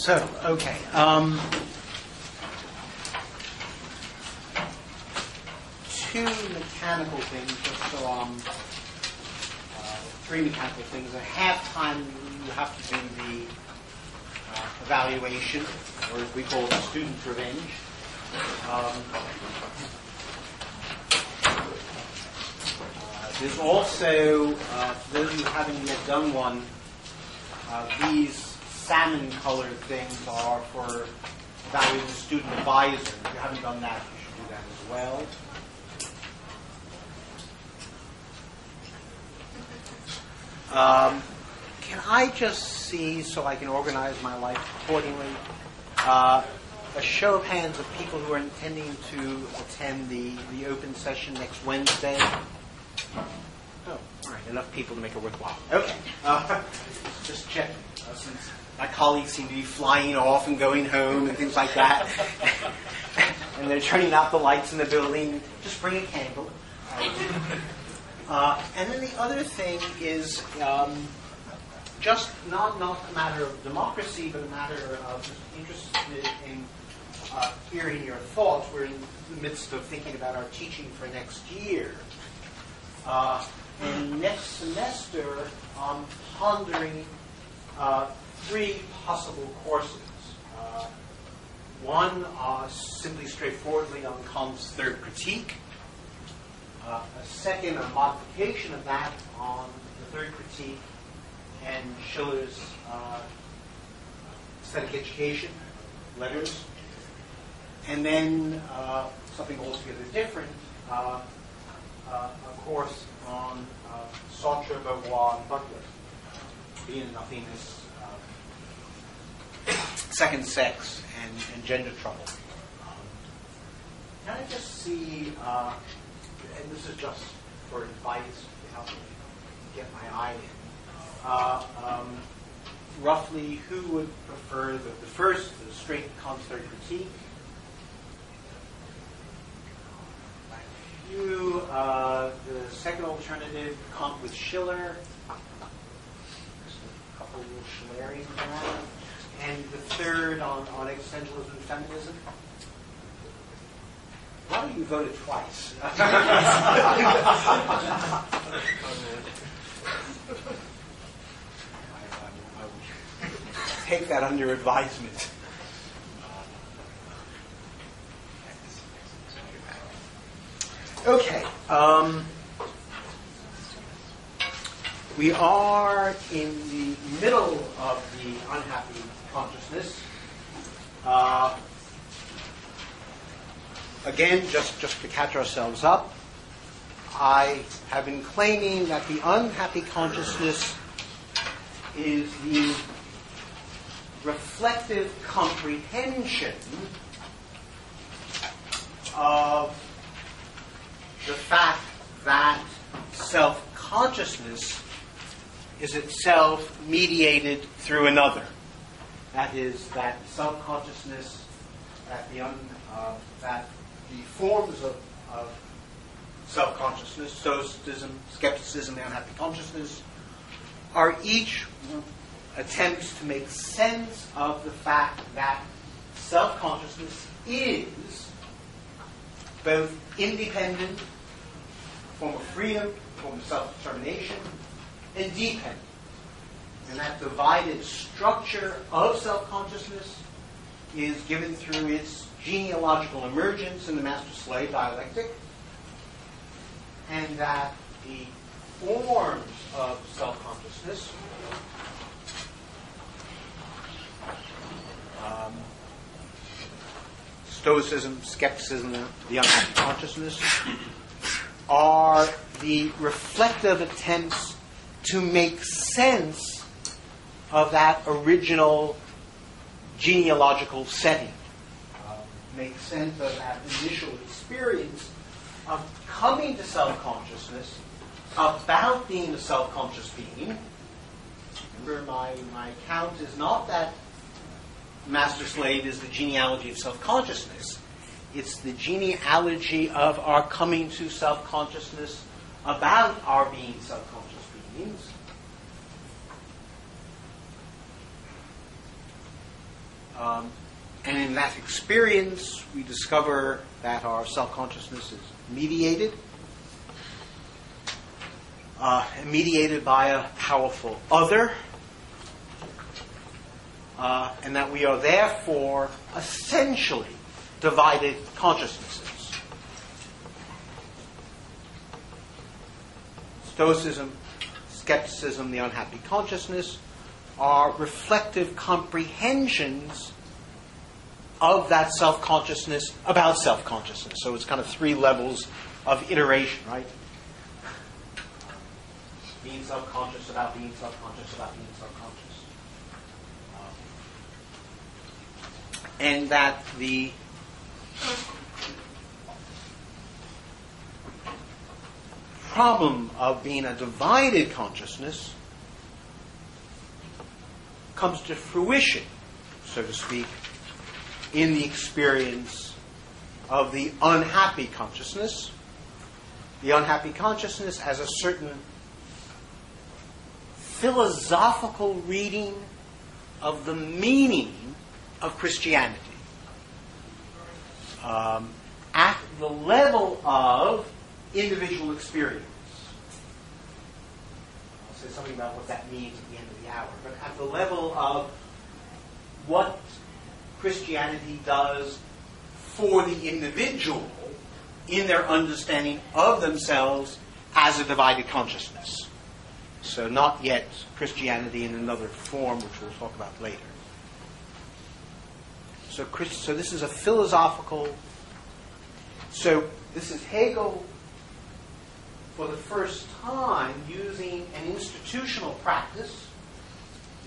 So, okay. Um, two mechanical things, just so um, uh, three mechanical things. At halftime, you have to do the uh, evaluation, or as we call it, student revenge. Um, uh, there's also, uh, for those of you who haven't yet done one, uh, these salmon-colored things are for evaluating the student advisor. If you haven't done that, you should do that as well. Um, can I just see, so I can organize my life accordingly, uh, a show of hands of people who are intending to attend the, the open session next Wednesday? Oh, all right, enough people to make it worthwhile. Okay, uh, just check. uh, since my colleagues seem to be flying off and going home and things like that, and they're turning out the lights in the building. Just bring a candle. Uh, and then the other thing is um, just not, not a matter of democracy, but a matter of just interested in uh, hearing your thoughts. We're in the midst of thinking about our teaching for next year. Uh, and next semester, I'm pondering uh, three possible courses. Uh, one, uh, simply straightforwardly on Kant's third critique. Uh, a second, a modification of that on the third critique and Schiller's uh, aesthetic education letters. And then uh, something altogether different, uh, uh, a course on Sartre, Beauvoir, and Butler, being nothingness, second sex, and, and gender trouble. Can I just see, uh, and this is just for advice to help me get my eye in, uh, um, roughly who would prefer the, the first, the straight concert critique? You, uh, the second alternative, Kant with Schiller. Just a couple little Schillerian. And the third on, on existentialism and feminism. Why don't you vote it twice? take that under advisement. Okay. Um, we are in the middle of the unhappy consciousness. Uh, again, just, just to catch ourselves up, I have been claiming that the unhappy consciousness is the reflective comprehension of the fact that self consciousness is itself mediated through another. That is, that self consciousness, that the, un, uh, that the forms of, of self consciousness, stoicism, skepticism, and unhappy consciousness, are each attempts to make sense of the fact that self consciousness is both independent, form of freedom, form of self determination, and dependent. And that divided structure of self consciousness is given through its genealogical emergence in the master slave dialectic, and that the forms of self consciousness um, Stoicism, skepticism, the unhappy consciousness, are the reflective attempts to make sense of that original genealogical setting, uh, make sense of that initial experience of coming to self consciousness about being a self conscious being. Remember, my, my count is not that master slave is the genealogy of self consciousness. It's the genealogy of our coming to self consciousness about our being self conscious beings. Um, and in that experience, we discover that our self consciousness is mediated, uh, mediated by a powerful other, uh, and that we are therefore essentially divided consciousnesses. Stoicism, skepticism, the unhappy consciousness are reflective comprehensions of that self consciousness about self consciousness. So it's kind of three levels of iteration, right? Being self conscious about being self conscious about being self conscious. Um, and that the problem of being a divided consciousness comes to fruition, so to speak, in the experience of the unhappy consciousness. The unhappy consciousness has a certain philosophical reading of the meaning of Christianity. Um, at the level of individual experience. I'll say something about what that means hour. But at the level of what Christianity does for the individual in their understanding of themselves as a divided consciousness. So, not yet Christianity in another form, which we'll talk about later. So, so this is a philosophical. So, this is Hegel for the first time using an institutional practice,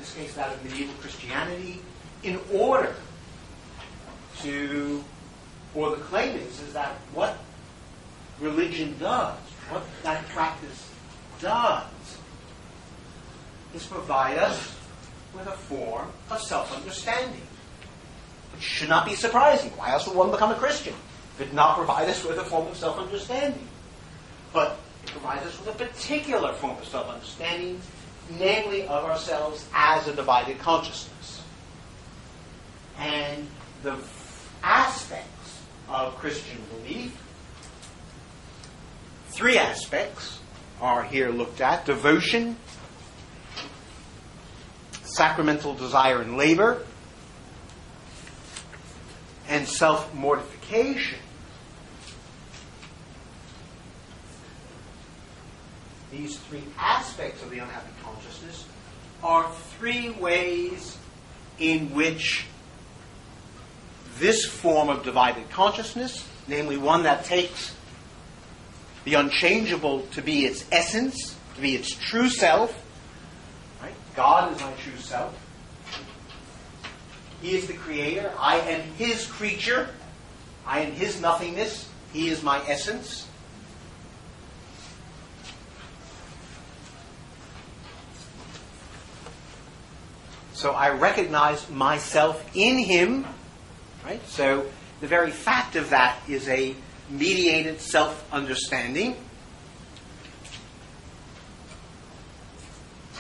this case that of medieval Christianity, in order to, or the claim is, is that what religion does, what that practice does, is provide us with a form of self-understanding. It should not be surprising. Why else would one become a Christian? If it did not provide us with a form of self-understanding. But it provides us with a particular form of self-understanding, namely of ourselves as a divided consciousness. And the aspects of Christian belief, three aspects are here looked at devotion, sacramental desire and labor, and self mortification. These three aspects of the unhappy consciousness are three ways in which this form of divided consciousness, namely one that takes the unchangeable to be its essence, to be its true self. Right? God is my true self. He is the creator. I am his creature. I am his nothingness. He is my essence. So I recognize myself in him Right? So the very fact of that is a mediated self understanding.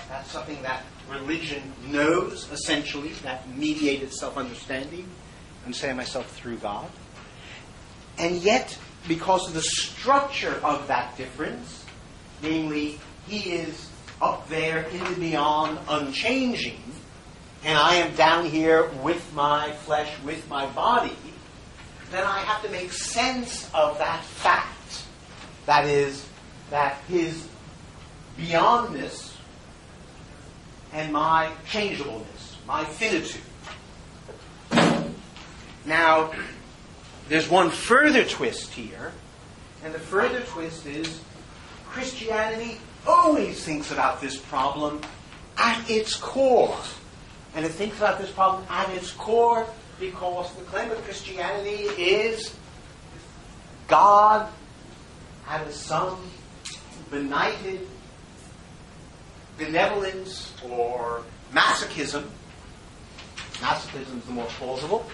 That's something that religion knows, essentially, that mediated self understanding. Understanding myself through God. And yet, because of the structure of that difference, namely, He is up there in the beyond, unchanging, and I am down here with my flesh, with my body, then I have to make sense of that fact. That is, that his beyondness and my changeableness, my finitude. Now, there's one further twist here, and the further twist is Christianity always thinks about this problem at its core and it thinks about this problem at its core because the claim of Christianity is God had some benighted benevolence or masochism. Masochism is the more plausible.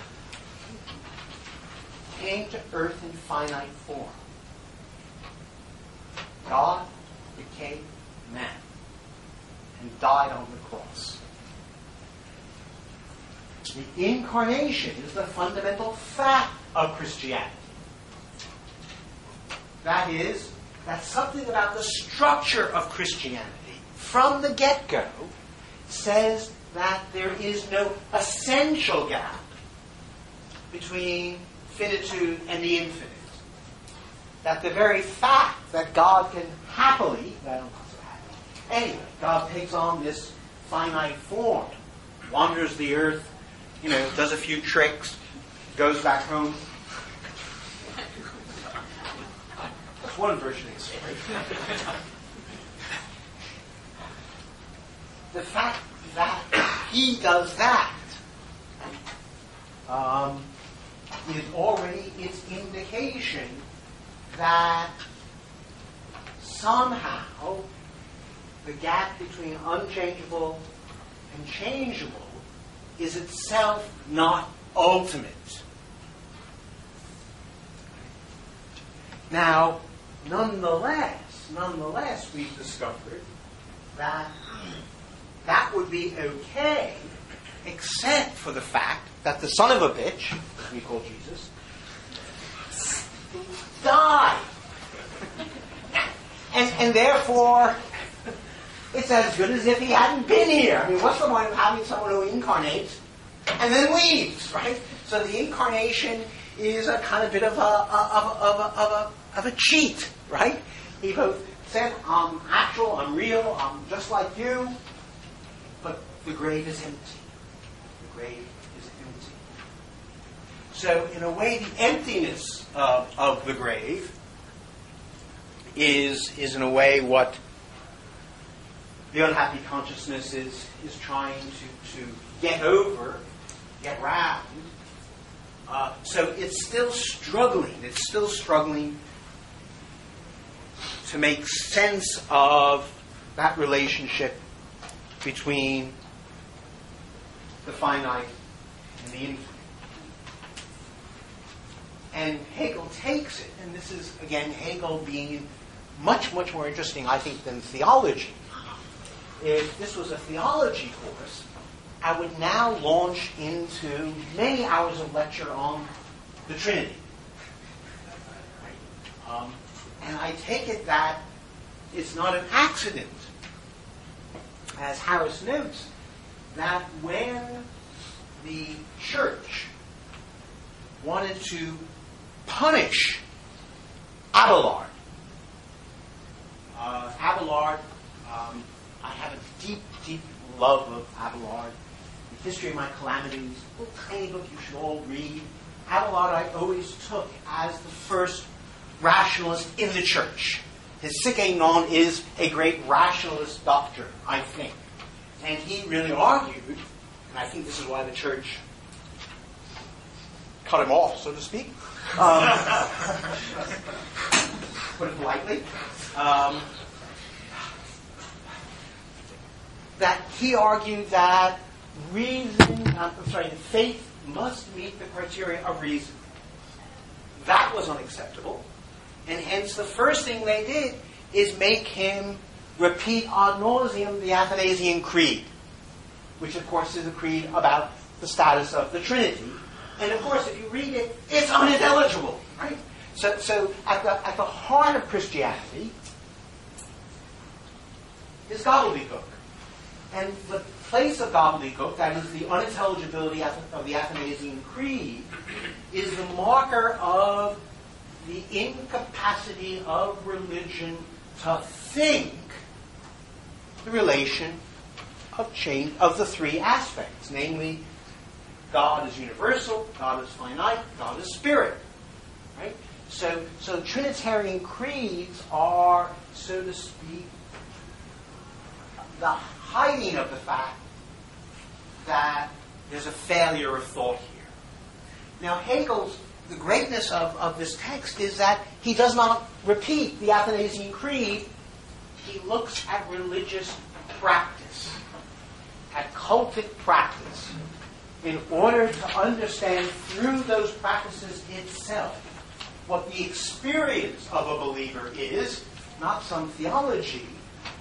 Came to earth in finite form. God became man and died on the cross. The incarnation is the fundamental fact of Christianity. That is, that something about the structure of Christianity from the get go says that there is no essential gap between finitude and the infinite. That the very fact that God can happily, well, anyway, God takes on this finite form, wanders the earth, you know, does a few tricks, goes back home. That's one version of the story. the fact that he does that um, is already its indication that somehow the gap between unchangeable and changeable is itself not ultimate. Now, nonetheless, nonetheless, we've discovered that that would be okay, except for the fact that the son of a bitch, we call Jesus, died. And, and therefore, it's as good as if he hadn't been here. I mean, what's the point of having someone who incarnates and then leaves, right? So the incarnation is a kind of bit of a, of a, of a, of a, of a cheat, right? He both said, I'm actual, I'm real, I'm just like you, but the grave is empty. The grave is empty. So, in a way, the emptiness of, of the grave is, is, in a way, what the unhappy consciousness is, is trying to, to get over, get round. Uh, so it's still struggling. It's still struggling to make sense of that relationship between the finite and the infinite. And Hegel takes it, and this is, again, Hegel being much, much more interesting, I think, than theology if this was a theology course, I would now launch into many hours of lecture on the Trinity. Um, and I take it that it's not an accident, as Harris notes, that when the church wanted to punish Abelard, uh, Abelard um, I have a deep, deep love of Abelard. The History of My Calamities, a little tiny book you should all read. Abelard I always took as the first rationalist in the church. His Sic Non is a great rationalist doctrine, I think. And he really argued, and I think this is why the church cut him off, so to speak. Um, put it politely. Um, that he argued that reason, uh, I'm sorry, faith must meet the criteria of reason. That was unacceptable. And hence the first thing they did is make him repeat ad nauseum the Athanasian Creed, which of course is a creed about the status of the Trinity. And of course, if you read it, it's unintelligible, right? So, so at, the, at the heart of Christianity is gobbledygook. And the place of gobbledygook, that is the unintelligibility of the Athanasian Creed, is the marker of the incapacity of religion to think the relation of change of the three aspects, namely God is universal, God is finite, God is spirit. Right? So, so Trinitarian creeds are, so to speak, the hiding of the fact that there's a failure of thought here. Now, Hegel's, the greatness of, of this text is that he does not repeat the Athanasian Creed. He looks at religious practice, at cultic practice, in order to understand through those practices itself what the experience of a believer is, not some theology,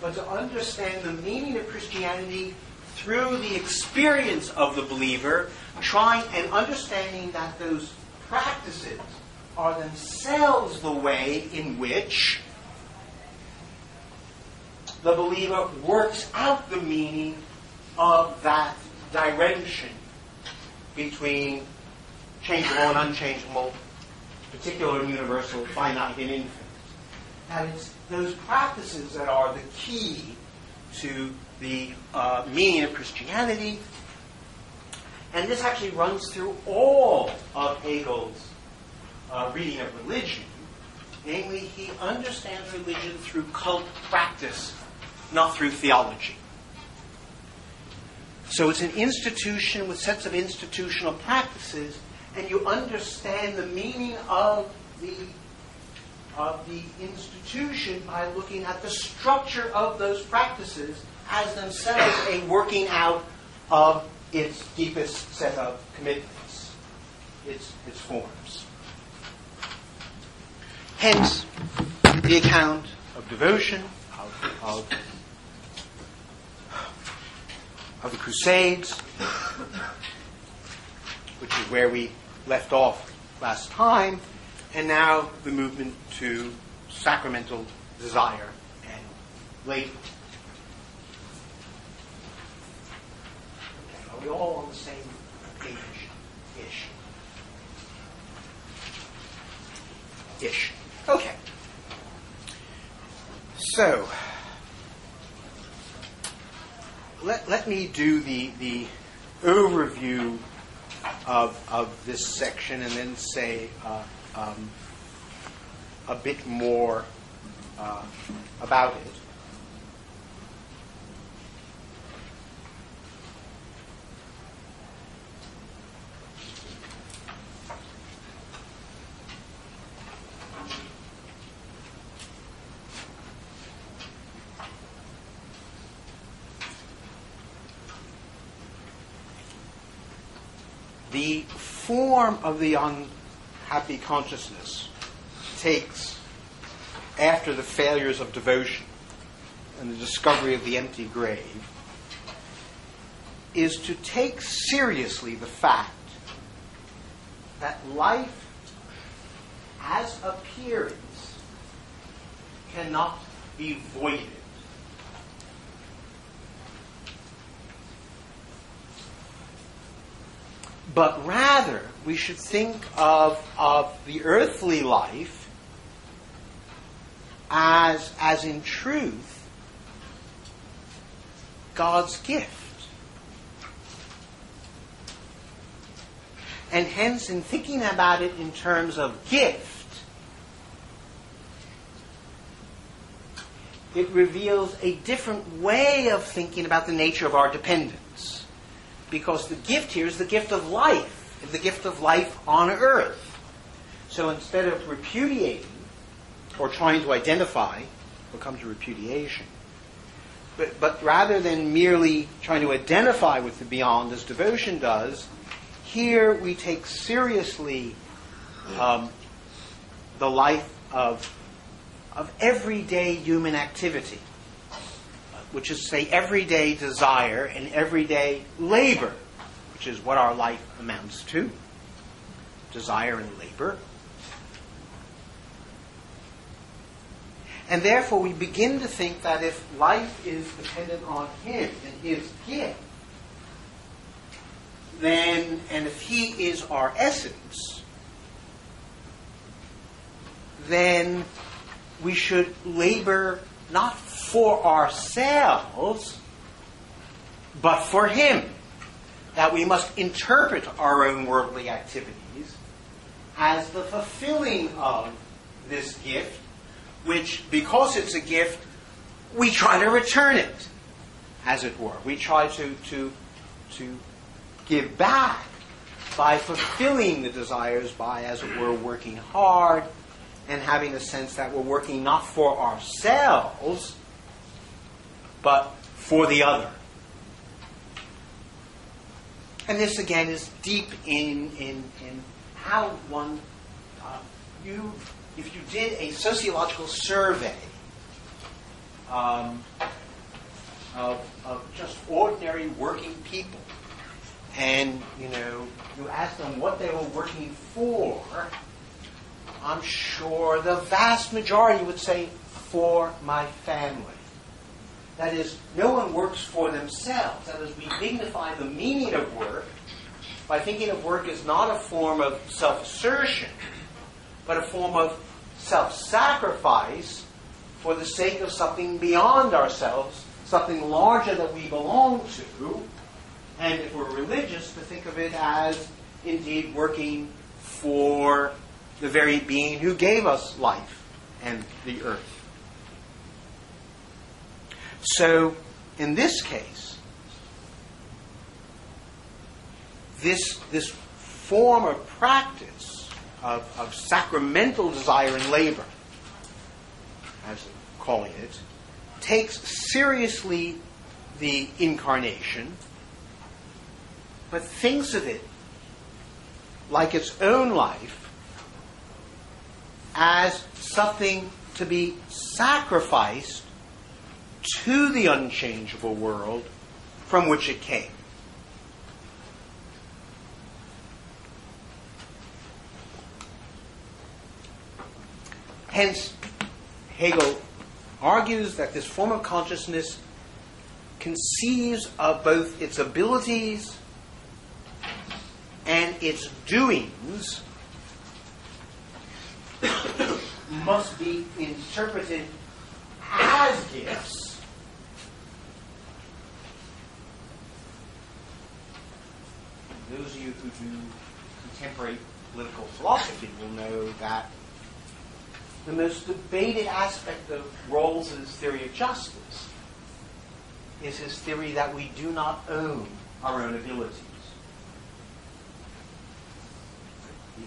but to understand the meaning of Christianity through the experience of the believer, trying and understanding that those practices are themselves the way in which the believer works out the meaning of that direction between changeable and unchangeable, particular and universal, finite and infinite. And it's those practices that are the key to the uh, meaning of Christianity. And this actually runs through all of Hegel's uh, reading of religion. Namely, he understands religion through cult practice, not through theology. So it's an institution with sets of institutional practices, and you understand the meaning of the of the institution by looking at the structure of those practices as themselves a working out of its deepest set of commitments, its, its forms. Hence, the account of devotion, of, of, of the Crusades, which is where we left off last time, and now the movement to sacramental desire and labor. Are we all on the same page? Ish. Ish. Okay. So, let, let me do the, the overview of, of this section and then say uh, um, a bit more uh, about it. The form of the unhappy consciousness takes after the failures of devotion and the discovery of the empty grave is to take seriously the fact that life as appearance cannot be voided. But rather, we should think of, of the earthly life as, as in truth, God's gift. And hence, in thinking about it in terms of gift, it reveals a different way of thinking about the nature of our dependence. Because the gift here is the gift of life, the gift of life on earth. So instead of repudiating or trying to identify, what comes to repudiation, but, but rather than merely trying to identify with the beyond as devotion does, here we take seriously um, the life of, of everyday human activity, which is, say, everyday desire and everyday labor, which is what our life amounts to desire and labor. And therefore, we begin to think that if life is dependent on Him and His gift, then, and if He is our essence, then we should labor not for ourselves, but for Him. That we must interpret our own worldly activities as the fulfilling of this gift, which, because it's a gift, we try to return it, as it were. We try to, to, to give back by fulfilling the desires, by, as it were, working hard and having a sense that we're working not for ourselves, but for the other. And this again is deep in, in, in how one, uh, you, if you did a sociological survey um, of, of just ordinary working people. And, you know, you ask them what they were working for, I'm sure the vast majority would say, for my family. That is, no one works for themselves. That is, we dignify the meaning of work by thinking of work as not a form of self assertion, but a form of self sacrifice for the sake of something beyond ourselves, something larger that we belong to. And if we're religious, to think of it as indeed working for the very being who gave us life and the earth. So, in this case, this, this form of practice of, of sacramental desire and labor, as calling it, takes seriously the incarnation, but thinks of it like its own life as something to be sacrificed to the unchangeable world from which it came. Hence, Hegel argues that this form of consciousness conceives of both its abilities and its doings must be interpreted as gifts those of you who do contemporary political philosophy will know that the most debated aspect of Rawls's theory of justice is his theory that we do not own our own abilities.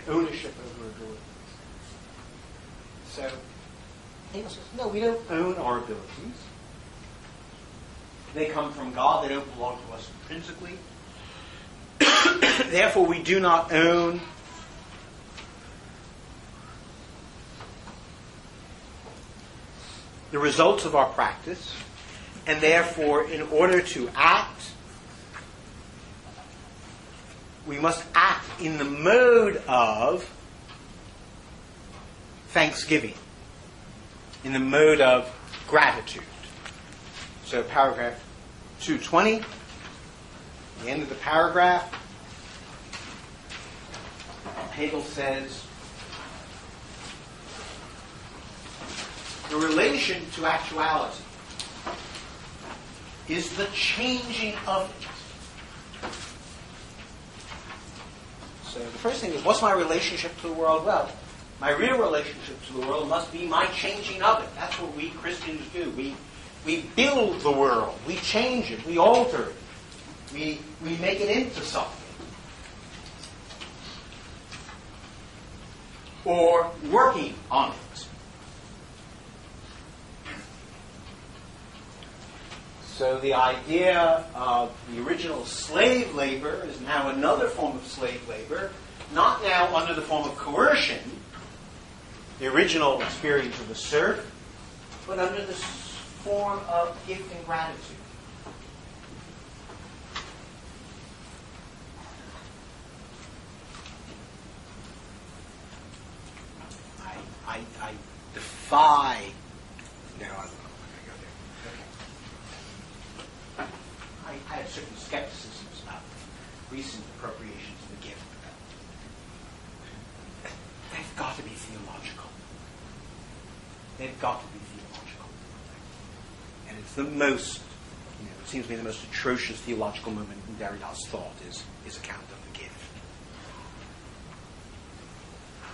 The ownership over abilities. So, Hegel says, no, we don't own our abilities. They come from God. They don't belong to us intrinsically. Therefore, we do not own the results of our practice, and therefore, in order to act, we must act in the mode of thanksgiving, in the mode of gratitude. So, paragraph 220, the end of the paragraph, Hegel says, the relation to actuality is the changing of it. So the first thing is, what's my relationship to the world? Well, my real relationship to the world must be my changing of it. That's what we Christians do. We, we build the world. We change it. We alter it. We, we make it into something. Or working on it. So the idea of the original slave labor is now another form of slave labor, not now under the form of coercion, the original experience of the serf, but under the form of gift and gratitude. I, I, defy. No, I'm I, I have certain skepticisms about recent appropriations of the gift. They've got to be theological. They've got to be theological. And it's the most, you know, it seems to me the most atrocious theological moment in Derrida's thought is his account of the gift.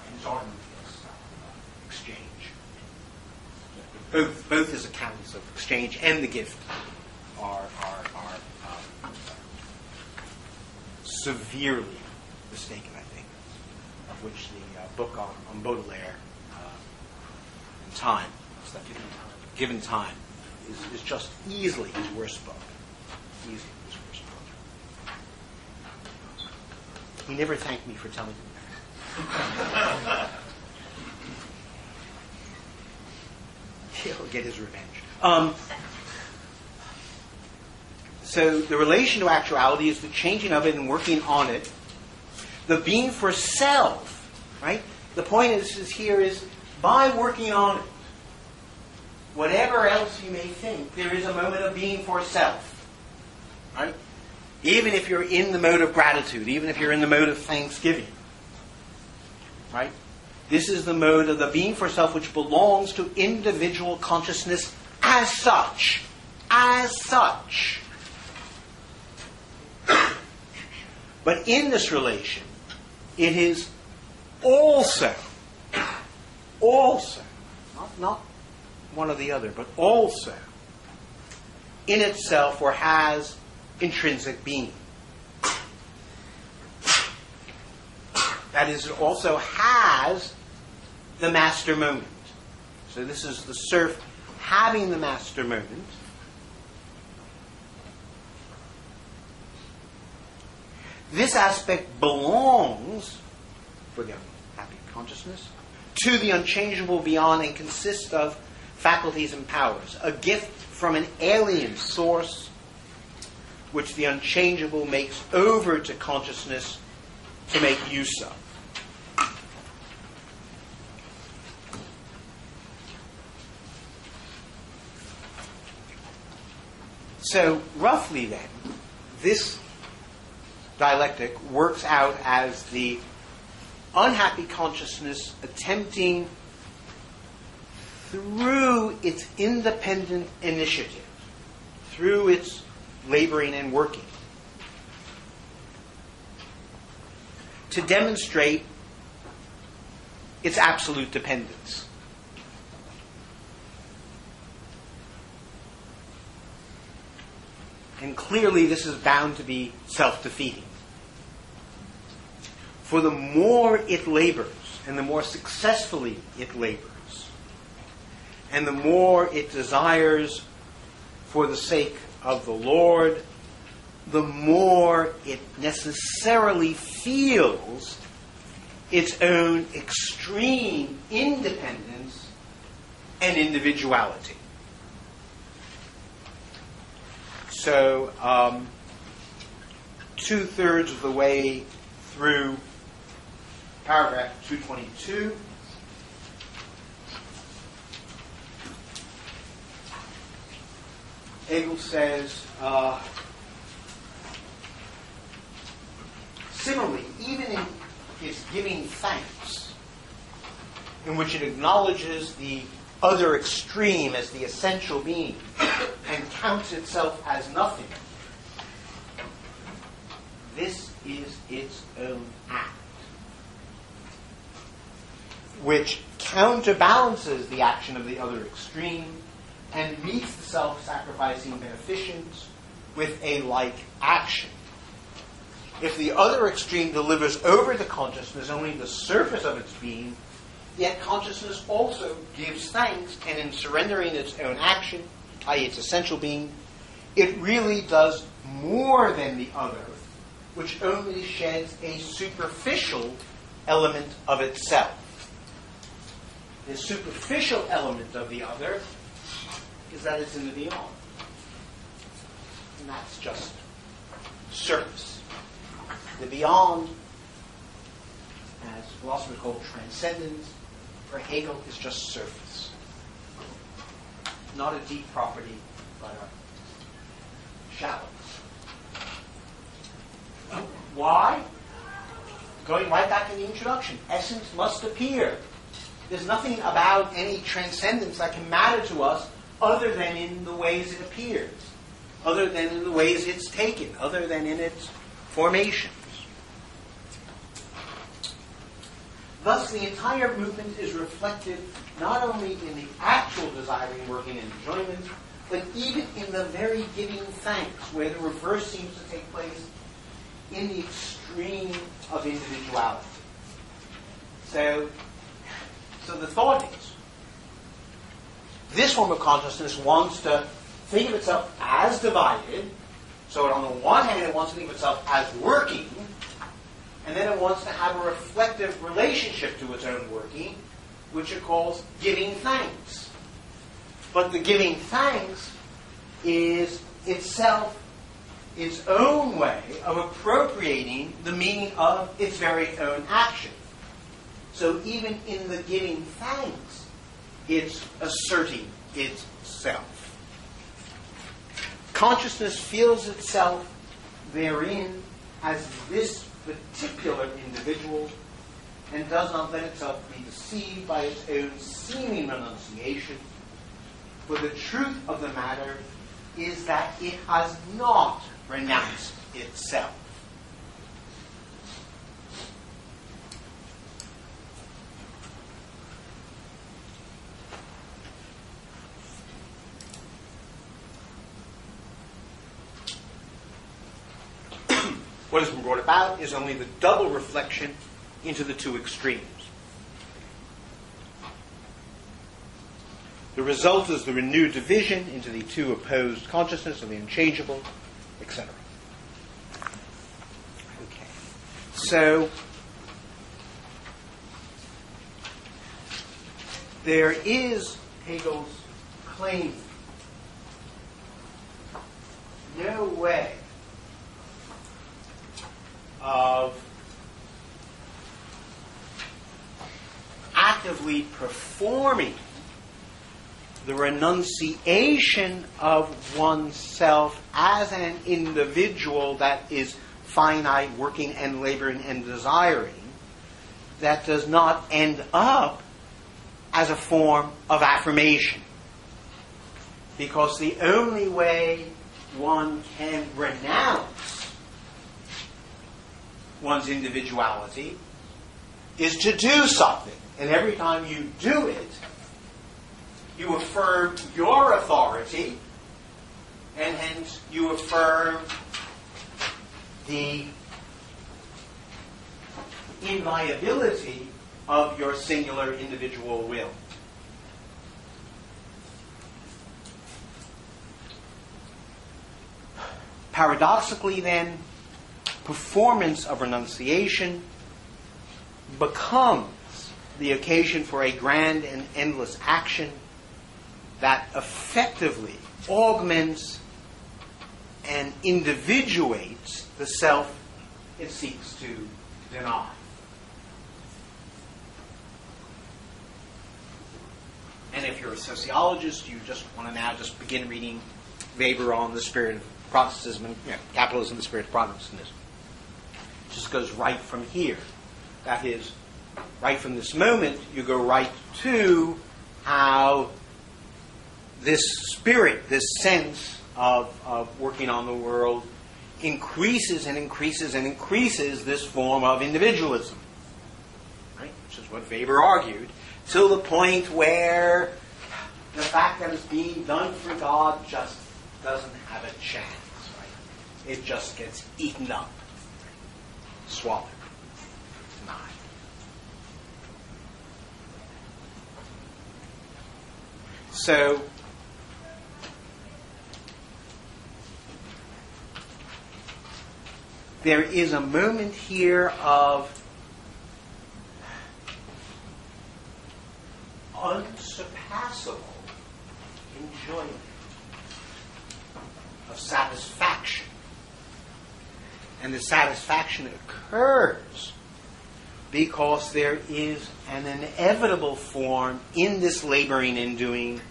And his argument against exchange. Both, both his accounts of exchange and the gift are, are, are um, severely mistaken, I think, of which the uh, book on, on Baudelaire uh, and time, that given time, given time is, is just easily his worst book. Easily his worst book. He never thanked me for telling him that. He'll get his revenge. Um, So the relation to actuality is the changing of it and working on it. The being for self, right? The point is, is here is by working on it, whatever else you may think, there is a moment of being for self. Right? Even if you're in the mode of gratitude, even if you're in the mode of thanksgiving. Right? This is the mode of the being for self which belongs to individual consciousness as such. As such. But in this relation, it is also, also, not, not one or the other, but also in itself or has intrinsic being. That is, it also has the master moment. So this is the serf having the master moment. This aspect belongs, for the unhappy consciousness, to the unchangeable beyond and consists of faculties and powers, a gift from an alien source which the unchangeable makes over to consciousness to make use of. So, roughly then, this dialectic works out as the unhappy consciousness attempting through its independent initiative, through its laboring and working, to demonstrate its absolute dependence. And clearly, this is bound to be self defeating. For the more it labors, and the more successfully it labors, and the more it desires for the sake of the Lord, the more it necessarily feels its own extreme independence and individuality. So, um, two thirds of the way through paragraph 222. Hegel says, uh, similarly, even in its giving thanks, in which it acknowledges the other extreme as the essential being and counts itself as nothing, this is its own act, which counterbalances the action of the other extreme and meets the self sacrificing beneficence with a like action. If the other extreme delivers over to consciousness only the surface of its being, yet consciousness also gives thanks, and in surrendering its own action, i.e., its essential being, it really does more than the other, which only sheds a superficial element of itself. The superficial element of the other is that it's in the beyond. And that's just surface. The beyond, as philosophers call transcendence, for Hegel is just surface. Not a deep property, but a shallow. Why? Going right back to the introduction, essence must appear. There's nothing about any transcendence that can matter to us other than in the ways it appears, other than in the ways it's taken, other than in its formations. Thus, the entire movement is reflected not only in the actual desiring, working, and enjoyment, but even in the very giving thanks, where the reverse seems to take place in the extreme of individuality. So, so the thought is, this form of consciousness wants to think of itself as divided. So on the one hand, it wants to think of itself as working, and then it wants to have a reflective relationship to its own working, which it calls giving thanks. But the giving thanks is itself its own way of appropriating the meaning of its very own action. So even in the giving thanks, it's asserting itself. Consciousness feels itself therein as this particular individual and does not let itself be deceived by its own seeming renunciation. For the truth of the matter is that it has not renounced itself. What has been brought about is only the double reflection into the two extremes. The result is the renewed division into the two opposed consciousness of the unchangeable, etc. Okay. So there is Hegel's claim no way of actively performing the renunciation of oneself as an individual that is finite, working and laboring and desiring, that does not end up as a form of affirmation. Because the only way one can renounce one's individuality is to do something. And every time you do it, you affirm your authority, and hence you affirm the inviolability of your singular individual will. Paradoxically, then, performance of renunciation becomes the occasion for a grand and endless action that effectively augments and individuates the self it seeks to deny. And if you're a sociologist, you just want to now just begin reading Weber on the spirit of Protestantism and you know, capitalism, the spirit of Protestantism. Just goes right from here. That is, right from this moment, you go right to how this spirit, this sense of, of working on the world, increases and increases and increases this form of individualism. Right? Which is what Weber argued, till the point where the fact that it's being done for God just doesn't have a chance. Right? It just gets eaten up, swallowed, denied. So there is a moment here of unsurpassable enjoyment, of satisfaction. And the satisfaction occurs because there is an inevitable form in this laboring and doing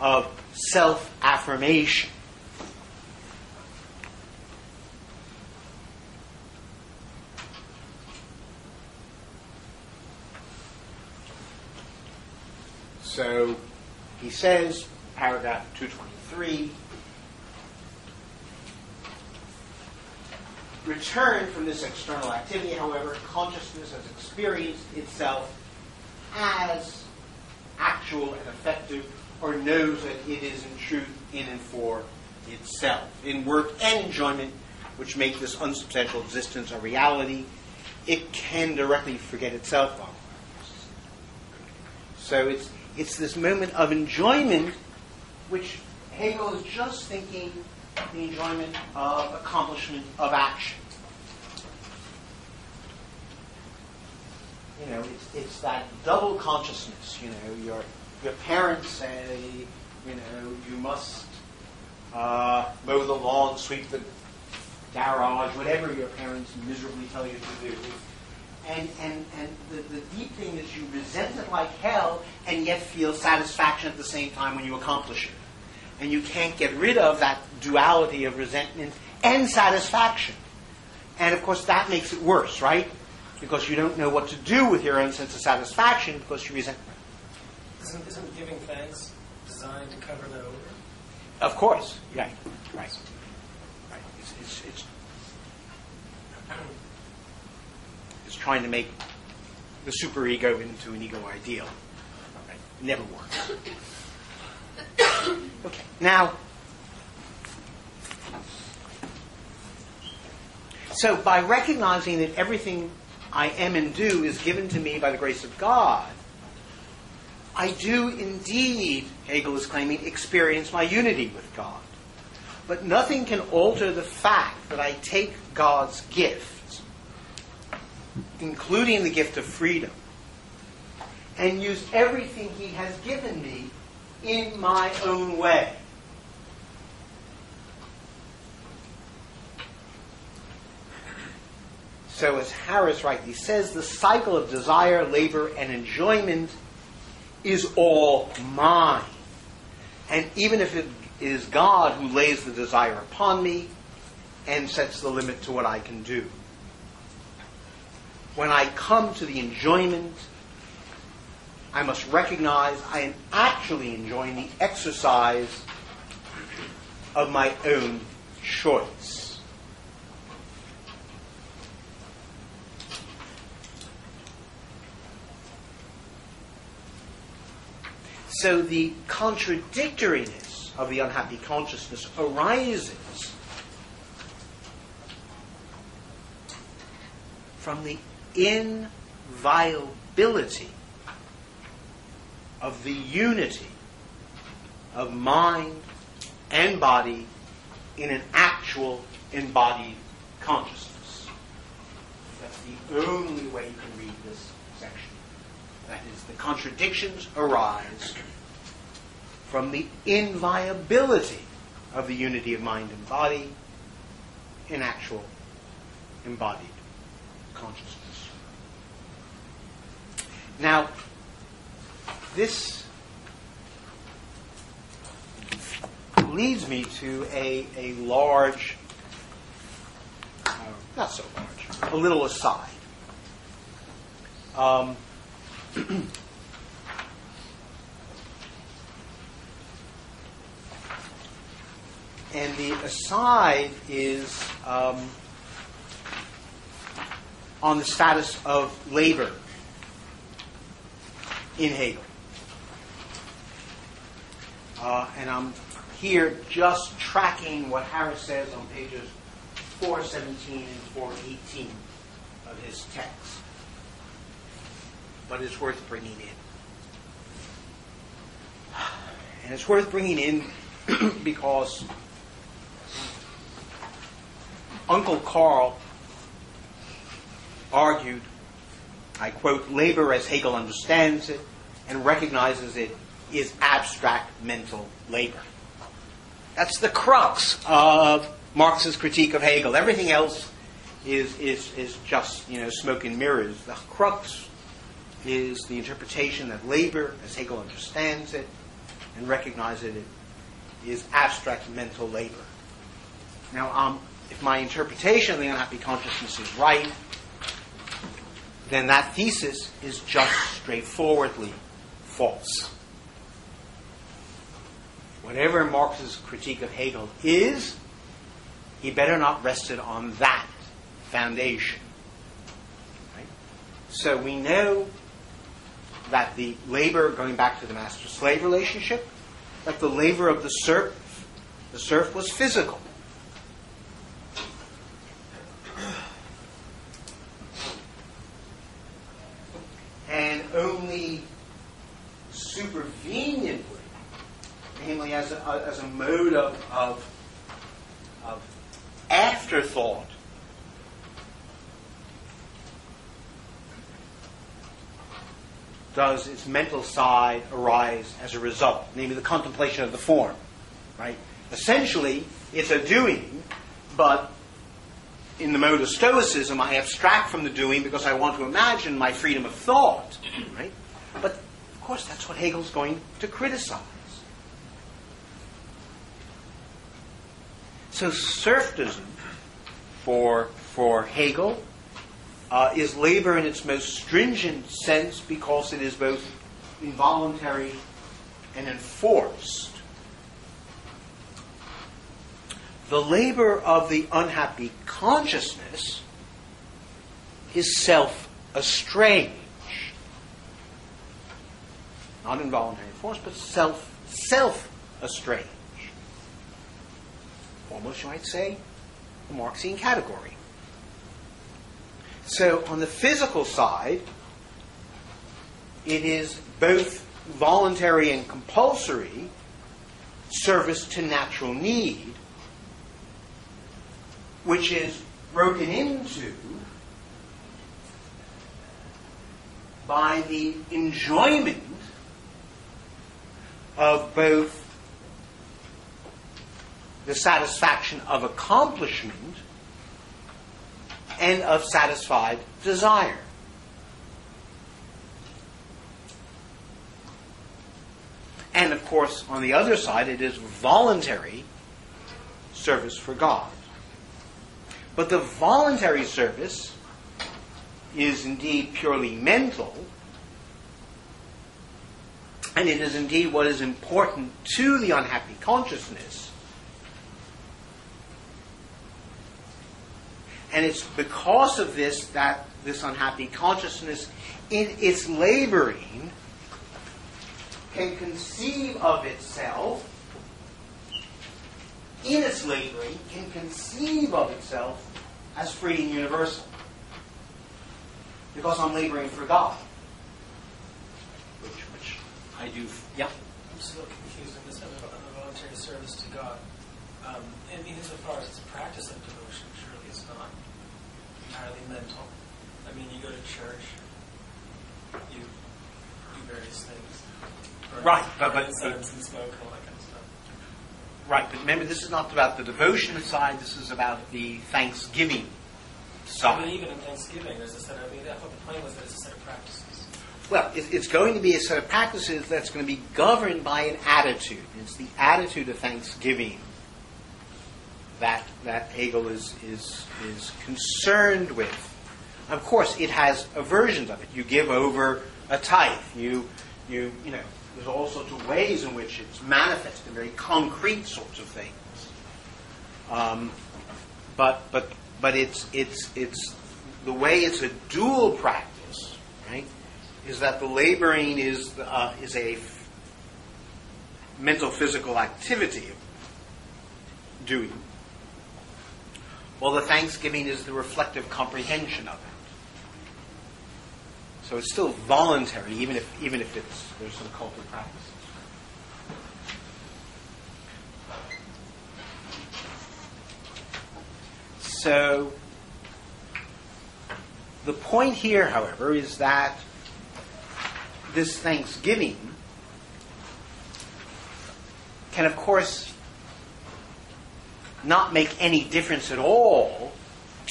of self affirmation. So he says, paragraph 223, return from this external activity, however, consciousness has experienced itself as actual and effective, or knows that it is in truth in and for itself. In work and enjoyment, which make this unsubstantial existence a reality, it can directly forget itself. So it's it's this moment of enjoyment, which Hegel is just thinking the enjoyment of accomplishment of action. You know, it's, it's that double consciousness. You know, your your parents say, you know, you must uh, mow the lawn, sweep the garage, whatever your parents miserably tell you to do. And, and, and the, the deep thing is you resent it like hell and yet feel satisfaction at the same time when you accomplish it. And you can't get rid of that duality of resentment and satisfaction. And of course, that makes it worse, right? Because you don't know what to do with your own sense of satisfaction because you resent. Isn't, isn't giving thanks designed to cover that over? Of course, right, right, right. It's, it's, it's, it's trying to make the superego into an ego ideal. Right? Never works. Okay, now, so by recognizing that everything I am and do is given to me by the grace of God, I do indeed, Hegel is claiming, experience my unity with God. But nothing can alter the fact that I take God's gift, including the gift of freedom, and use everything He has given me in my own way. So, as Harris rightly says, the cycle of desire, labor, and enjoyment is all mine. And even if it is God who lays the desire upon me and sets the limit to what I can do. When I come to the enjoyment, I must recognize I am actually enjoying the exercise of my own choice. So the contradictoriness of the unhappy consciousness arises from the inviolability of the unity of mind and body in an actual embodied consciousness. That's the only way you can read this section. That is, the contradictions arise from the inviolability of the unity of mind and body in actual embodied consciousness. Now, this leads me to a, a large, uh, not so large, a little aside. Um, and the aside is um, on the status of labor in Hegel. Uh, and I'm here just tracking what Harris says on pages 417 and 418 of his text. But it's worth bringing in. And it's worth bringing in because Uncle Karl argued, I quote, labor as Hegel understands it and recognizes it is abstract mental labor. That's the crux of Marx's critique of Hegel. Everything else is, is, is just, you know, smoke and mirrors. The crux is the interpretation that labor, as Hegel understands it and recognizes it, is abstract mental labor. Now, um, if my interpretation of the unhappy consciousness is right, then that thesis is just straightforwardly false. Whatever Marx's critique of Hegel is, he better not rest it on that foundation. Right? So we know that the labor, going back to the master slave relationship, that the labor of the serf, the serf was physical. and only superveniently, namely as a, as a mode of, of, of afterthought, does its mental side arise as a result, namely the contemplation of the form. Right? Essentially, it's a doing, but in the mode of Stoicism, I abstract from the doing because I want to imagine my freedom of thought, right? But course, that's what Hegel's going to criticize. So serfdom, for for Hegel, uh, is labor in its most stringent sense because it is both involuntary and enforced. The labor of the unhappy consciousness is self estranged. Not involuntary force, but self self estranged. Almost you might say a Marxian category. So on the physical side, it is both voluntary and compulsory service to natural need, which is broken into by the enjoyment of both the satisfaction of accomplishment and of satisfied desire. And of course, on the other side, it is voluntary service for God. But the voluntary service is indeed purely mental, and it is indeed what is important to the unhappy consciousness. And it's because of this that this unhappy consciousness, in its laboring, can conceive of itself, in its laboring, can conceive of itself as free and universal. Because I'm laboring for God. I do, yeah? I'm still confused in this voluntary service to God. Um, and insofar as it's a practice of devotion, surely it's not entirely mental. I mean, you go to church, you do various things. burn- Right, but- but- incense and smoke and all that kind of stuff. Right, but remember, this is not about the devotion side, this is about the thanksgiving I side. mean, even in Thanksgiving, there's a set of, I mean, I thought the point was that it's a set of practices. Well, it, it's going to be a set of practices that's going to be governed by an attitude. It's the attitude of thanksgiving that that Hegel is is is concerned with. Of course, it has aversions of it. You give over a tithe. You you you know. There's all sorts of ways in which it's manifested, very concrete sorts of things. Um, but but but it's it's it's the way it's a dual practice, right? Is that the laboring is uh, is a f- mental physical activity doing, while the thanksgiving is the reflective comprehension of it. So it's still voluntary, even if even if it's there's some cultic practices. So the point here, however, is that this Thanksgiving can, of course, not make any difference at all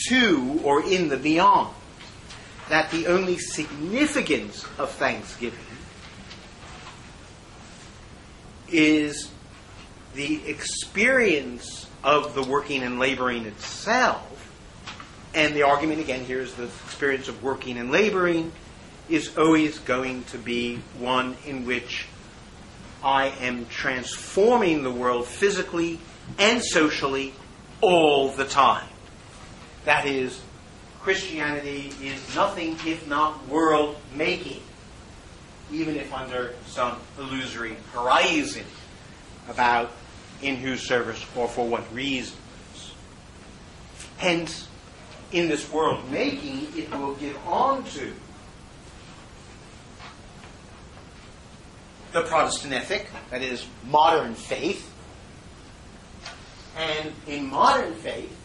to or in the beyond. That the only significance of Thanksgiving is the experience of the working and laboring itself. And the argument again here is the experience of working and laboring is always going to be one in which I am transforming the world physically and socially all the time. That is, Christianity is nothing if not world making, even if under some illusory horizon about in whose service or for what reasons. Hence, in this world making, it will give on to the Protestant ethic, that is, modern faith. And in modern faith,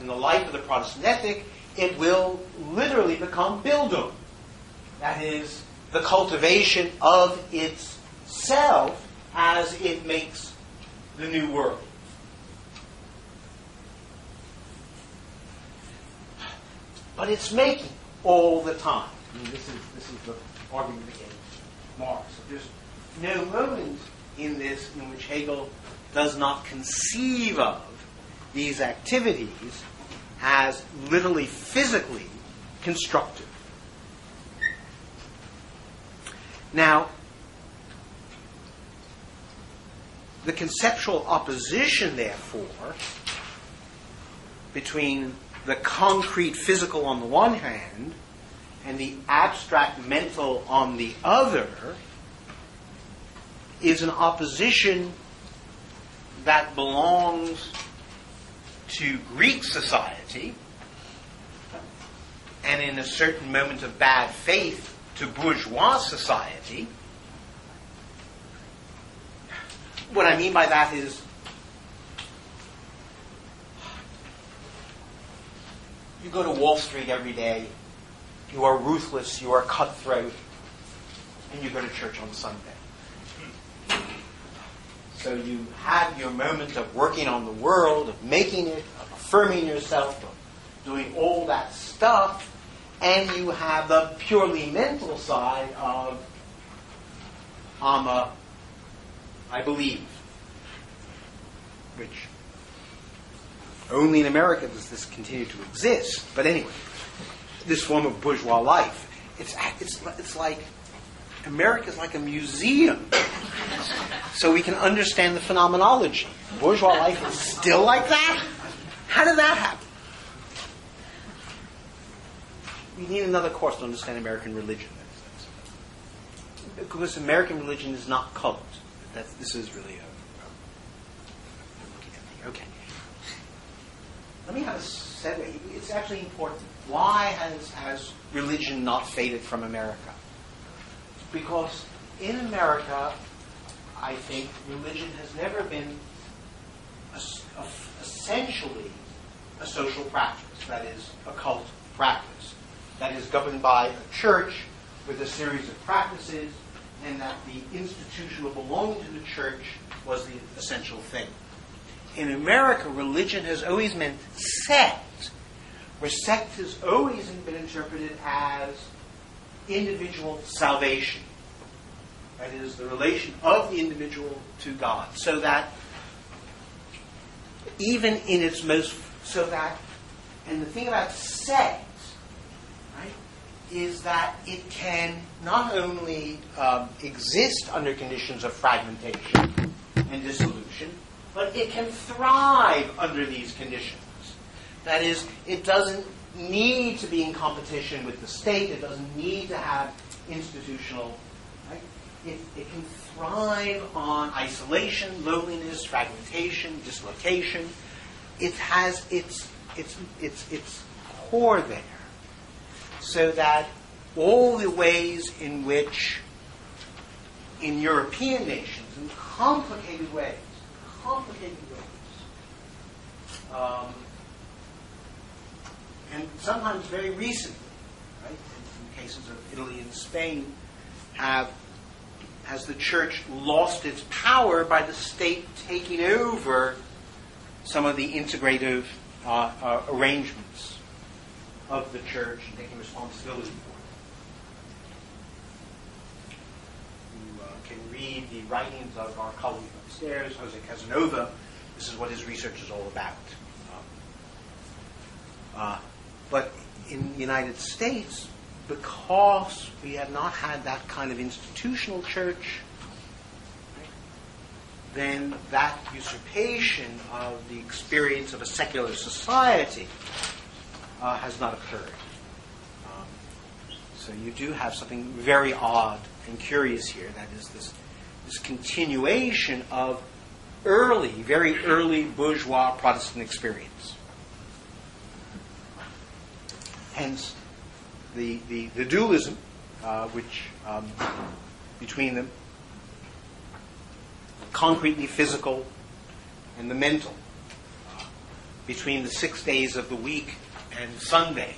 in the light of the Protestant ethic, it will literally become Bildung. That is, the cultivation of itself as it makes the new world. but it's making all the time. I mean, this is this is the argument against Marx. There's no moment in this in which Hegel does not conceive of these activities as literally physically constructive. Now, the conceptual opposition, therefore, between the concrete physical on the one hand and the abstract mental on the other is an opposition that belongs to Greek society and in a certain moment of bad faith to bourgeois society. What I mean by that is you go to Wall Street every day, you are ruthless, you are cutthroat, and you go to church on Sunday. So you have your moment of working on the world, of making it, of affirming yourself, of doing all that stuff, and you have the purely mental side of I'm a, I believe, which only in America does this continue to exist. But anyway, this form of bourgeois life, it's, it's, it's like America is like a museum. So we can understand the phenomenology. Bourgeois life is still like that? How did that happen? We need another course to understand American religion. Because American religion is not cult. That's, this is really a, okay. Let me have a segue. It's actually important. Why has, has religion not faded from America? Because in America, I think religion has never been essentially a social practice, that is, a cult practice, that is governed by a church with a series of practices, and that the institutional belonging to the church was the essential thing. In America, religion has always meant sect, where sect has always been interpreted as individual salvation. That is, the relation of the individual to God. So that even in its most, so that, and the thing about sect, right, is that it can not only um, exist under conditions of fragmentation and dissolution, but it can thrive under these conditions. That is, it doesn't need to be in competition with the state. It doesn't need to have institutional. Right? It, it can thrive on isolation, loneliness, fragmentation, dislocation. It has its its its its core there, so that all the ways in which, in European nations, in complicated ways, complicated ways. Um, and sometimes very recently, right, in cases of Italy and Spain, have has the church lost its power by the state taking over some of the integrative uh, uh, arrangements of the church and taking responsibility for it. You uh, can read the writings of our colleague upstairs, Jose Casanova. This is what his research is all about. Uh, but in the United States, because we have not had that kind of institutional church, then that usurpation of the experience of a secular society uh, has not occurred. Um, so you do have something very odd and curious here. That is this, this continuation of early, very early bourgeois Protestant experience. Hence, the, the, the dualism uh, which um, between them, concretely physical and the mental, uh, between the six days of the week and Sunday,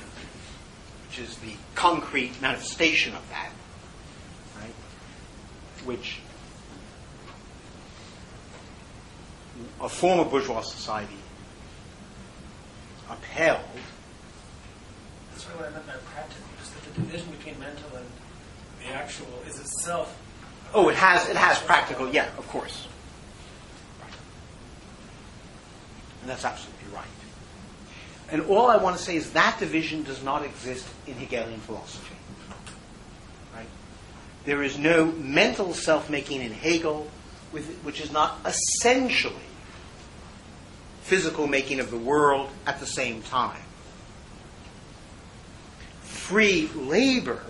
which is the concrete manifestation of that, right? Which a former bourgeois society upheld what I meant by practical, just that the division between mental and the actual is itself. Oh, it has it has practical, yeah, of course. And that's absolutely right. And all I want to say is that division does not exist in Hegelian philosophy. Right? There is no mental self-making in Hegel, with, which is not essentially physical making of the world at the same time. Free labor,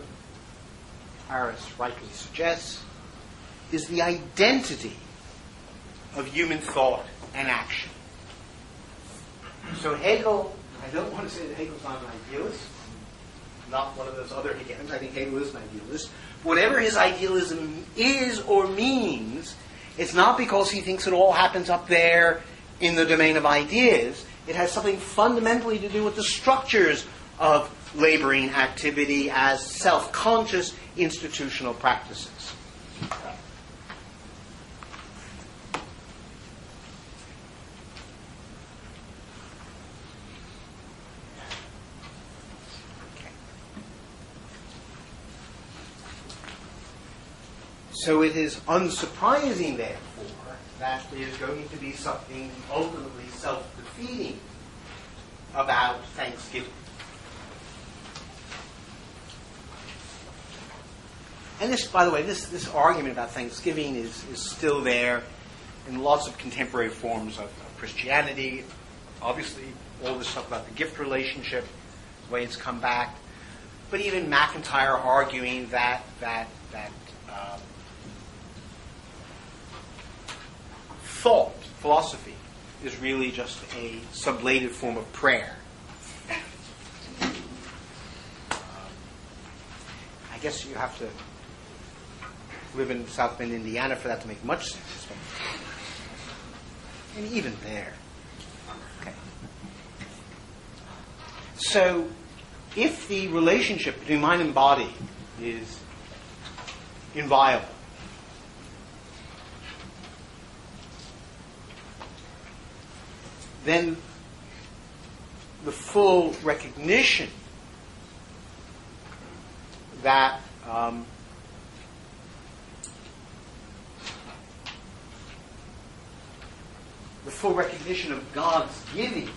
Harris rightly suggests, is the identity of human thought and action. So Hegel, I don't want to say that Hegel's not an idealist, not one of those other Hegelians. I think Hegel is an idealist. Whatever his idealism is or means, it's not because he thinks it all happens up there in the domain of ideas. It has something fundamentally to do with the structures of laboring activity as self conscious institutional practices. So it is unsurprising, therefore, that there's going to be something ultimately self defeating about Thanksgiving. And this, by the way, this, this argument about Thanksgiving is, is still there in lots of contemporary forms of, of Christianity. Obviously, all this stuff about the gift relationship, the way it's come back. But even MacIntyre arguing that, that, that um, thought, philosophy, is really just a sublated form of prayer. Um, I guess you have to live in South Bend, Indiana for that to make much sense. And even there. Okay. So, if the relationship between mind and body is inviolable, then the full recognition that um, full recognition of God's giving,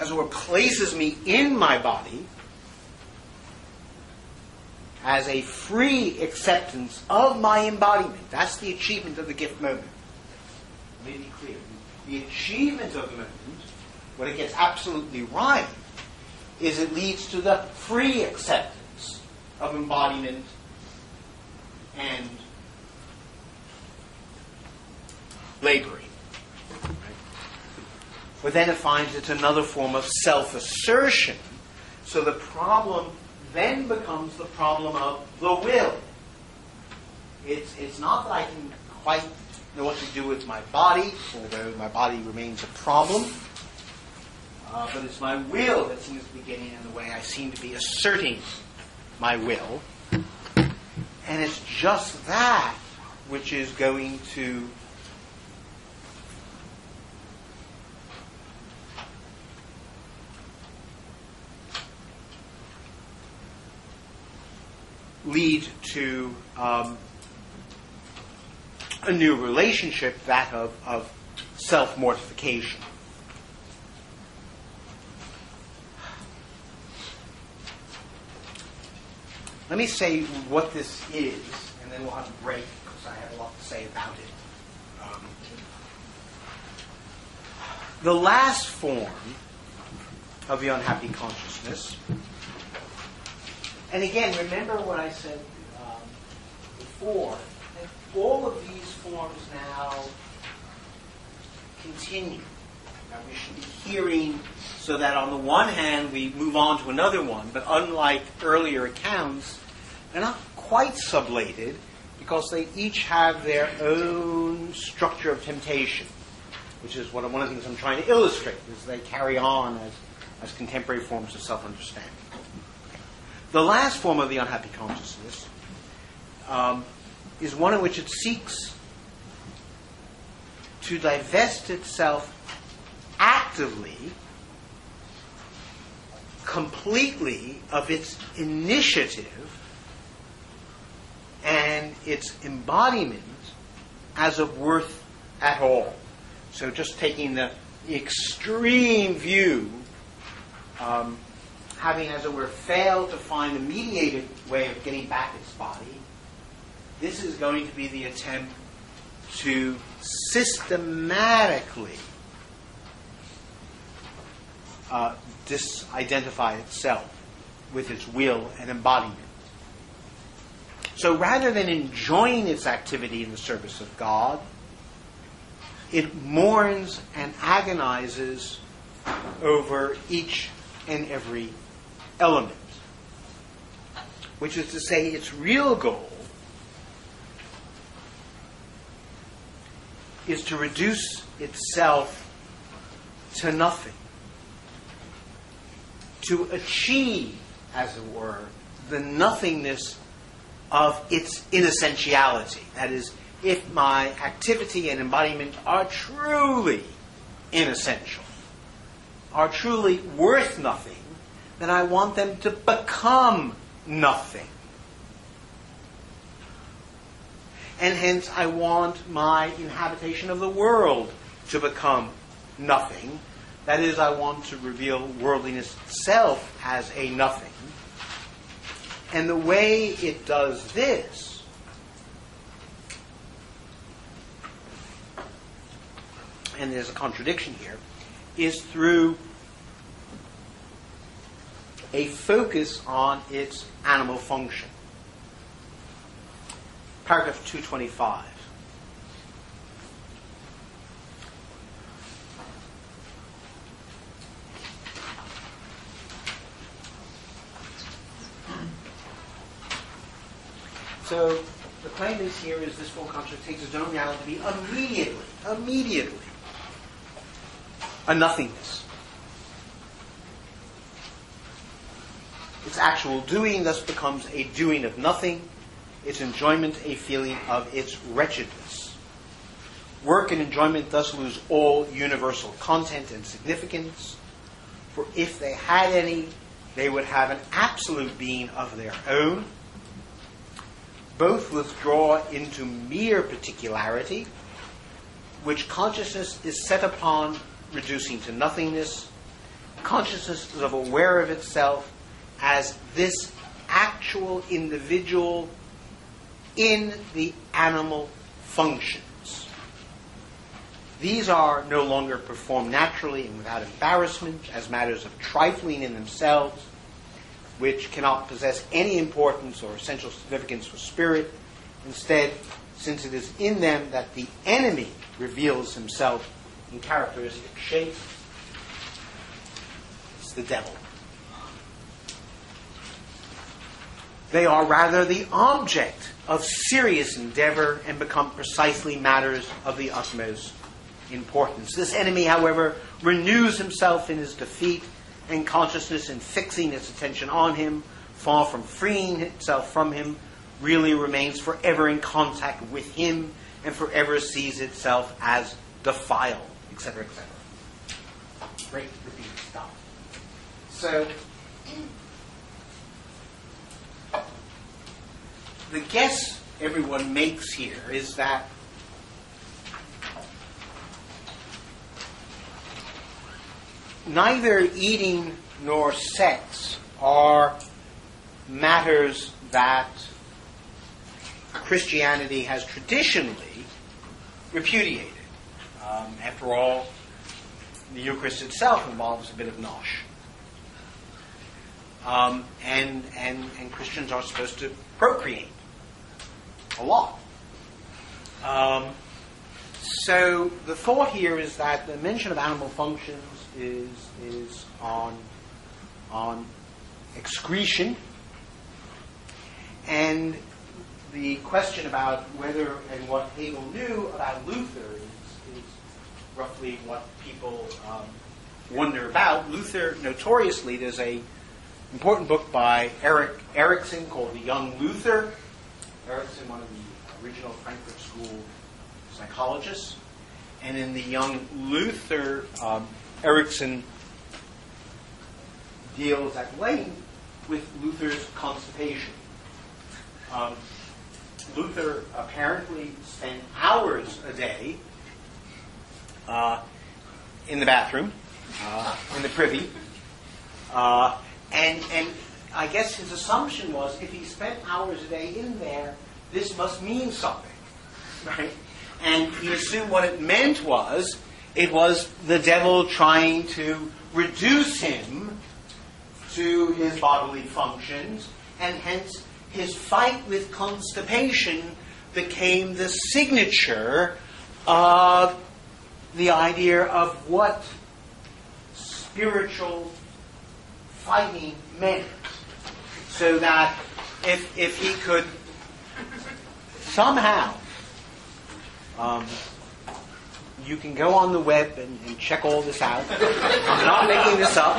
as it were, places me in my body as a free acceptance of my embodiment. That's the achievement of the gift moment. Let me be clear the achievement of the movement, when it gets absolutely right, is it leads to the free acceptance of embodiment and laboring. But then it finds it's another form of self assertion. So the problem then becomes the problem of the will. It's, it's not that I can quite know what to do with my body, although my body remains a problem. Uh, but it's my will that seems to be getting in the way. I seem to be asserting my will. And it's just that which is going to lead to um, a new relationship, that of, of self mortification. Let me say what this is, and then we'll have a break because I have a lot to say about it. Um, the last form of the unhappy consciousness, and again, remember what I said um, before all of these forms now continue. Now we should be hearing so that on the one hand we move on to another one, but unlike earlier accounts, they're not quite sublated because they each have their own structure of temptation, which is what one of the things I'm trying to illustrate, is they carry on as, as contemporary forms of self-understanding. The last form of the unhappy consciousness um, is one in which it seeks to divest itself actively, completely of its initiative and its embodiment as of worth at all. So just taking the extreme view, um, having, as it were, failed to find a mediated way of getting back its body, this is going to be the attempt to systematically uh, disidentify itself with its will and embodiment. So rather than enjoying its activity in the service of God, it mourns and agonizes over each and every element. Which is to say, its real goal is to reduce itself to nothing, to achieve, as it were, the nothingness of its inessentiality. That is, if my activity and embodiment are truly inessential, are truly worth nothing, then I want them to become nothing. And hence, I want my inhabitation of the world to become nothing. That is, I want to reveal worldliness itself as a nothing. And the way it does this and there's a contradiction here, is through a focus on its animal function. Paragraph 225. So the claim is here is this full construct takes its own reality to be immediately, immediately a nothingness. Its actual doing thus becomes a doing of nothing, its enjoyment a feeling of its wretchedness. Work and enjoyment thus lose all universal content and significance, for if they had any, they would have an absolute being of their own. Both withdraw into mere particularity, which consciousness is set upon reducing to nothingness. Consciousness is aware of itself as this actual individual in the animal functions. These are no longer performed naturally and without embarrassment as matters of trifling in themselves, which cannot possess any importance or essential significance for spirit. Instead, since it is in them that the enemy reveals himself in characteristic shape, it's the devil. They are rather the object of serious endeavor and become precisely matters of the utmost importance. This enemy, however, renews himself in his defeat and consciousness in fixing its attention on him, far from freeing itself from him, really remains forever in contact with him and forever sees itself as defiled, etc., etc. Great repeated stuff. So, the guess everyone makes here is that neither eating nor sex are matters that Christianity has traditionally repudiated. Um, after all, the Eucharist itself involves a bit of nosh. Um, and, and, and Christians are supposed to procreate a lot. Um, so the thought here is that the mention of animal functions is, is on, on excretion. And the question about whether and what Hegel knew about Luther is, is roughly what people um, wonder about. Luther, notoriously, there's a important book by Erik Erikson called The Young Luther. Erikson, one of the original Frankfurt School psychologists. And in The Young Luther, um, Erikson deals at length with Luther's constipation. Um, Luther apparently spent hours a day uh, in the bathroom, uh, in the privy, uh, and and I guess his assumption was if he spent hours a day in there, this must mean something, right? And he assumed what it meant was it was the devil trying to reduce him to his bodily functions, and hence his fight with constipation became the signature of the idea of what spiritual fighting meant. So that if, if he could somehow, um, you can go on the web and, and, check all this out. I'm not making this up.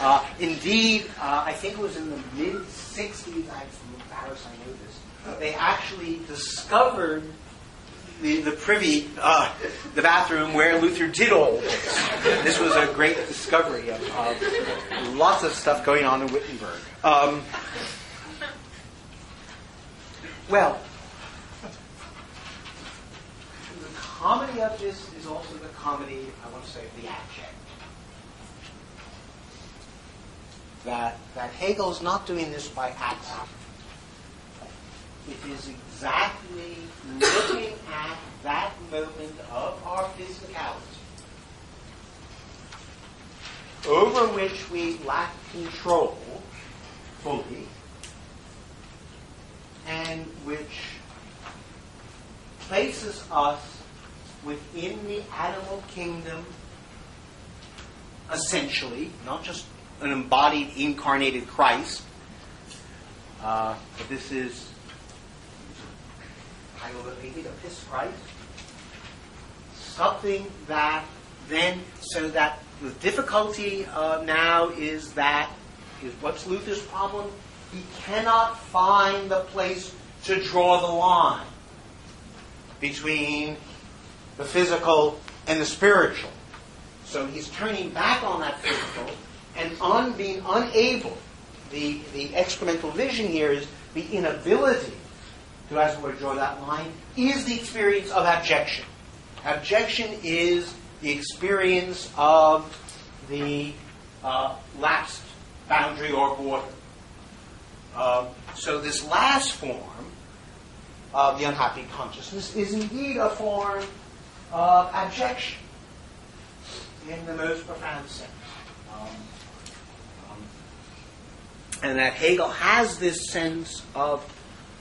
Uh, indeed, uh, I think it was in the mid 60s, I'm from Paris, I know this, they actually discovered the, the privy, uh, the bathroom where Luther did all this. This was a great discovery of, of lots of stuff going on in Wittenberg. Um, well, the comedy of this is also the comedy, I want to say, of the abject. That, that Hegel's not doing this by accident. It is exactly looking at that moment of our physicality over which we lack control fully and which places us within the animal kingdom essentially, not just an embodied, incarnated Christ, uh, but this is of his Christ. Something that then, so that the difficulty uh, now is that, is what's Luther's problem? He cannot find the place to draw the line between the physical and the spiritual. So he's turning back on that physical and on being unable. The, the excremental vision here is the inability to, as it were, draw that line, is the experience of abjection. Abjection is the experience of the uh, lapsed boundary or border. Uh, so this last form of the unhappy consciousness is indeed a form of abjection in the most profound sense. Um, um, and that Hegel has this sense of,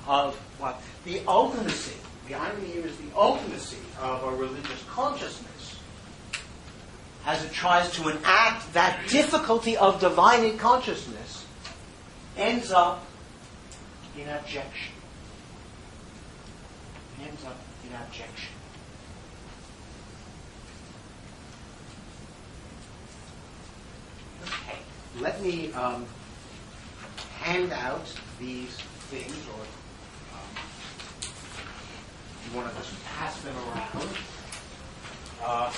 of what? The ultimacy, the irony here is the ultimacy of a religious consciousness as it tries to enact that difficulty of divine consciousness ends up in abjection. Ends up in abjection. Okay, let me um, hand out these things or want to just pass them around. Uh,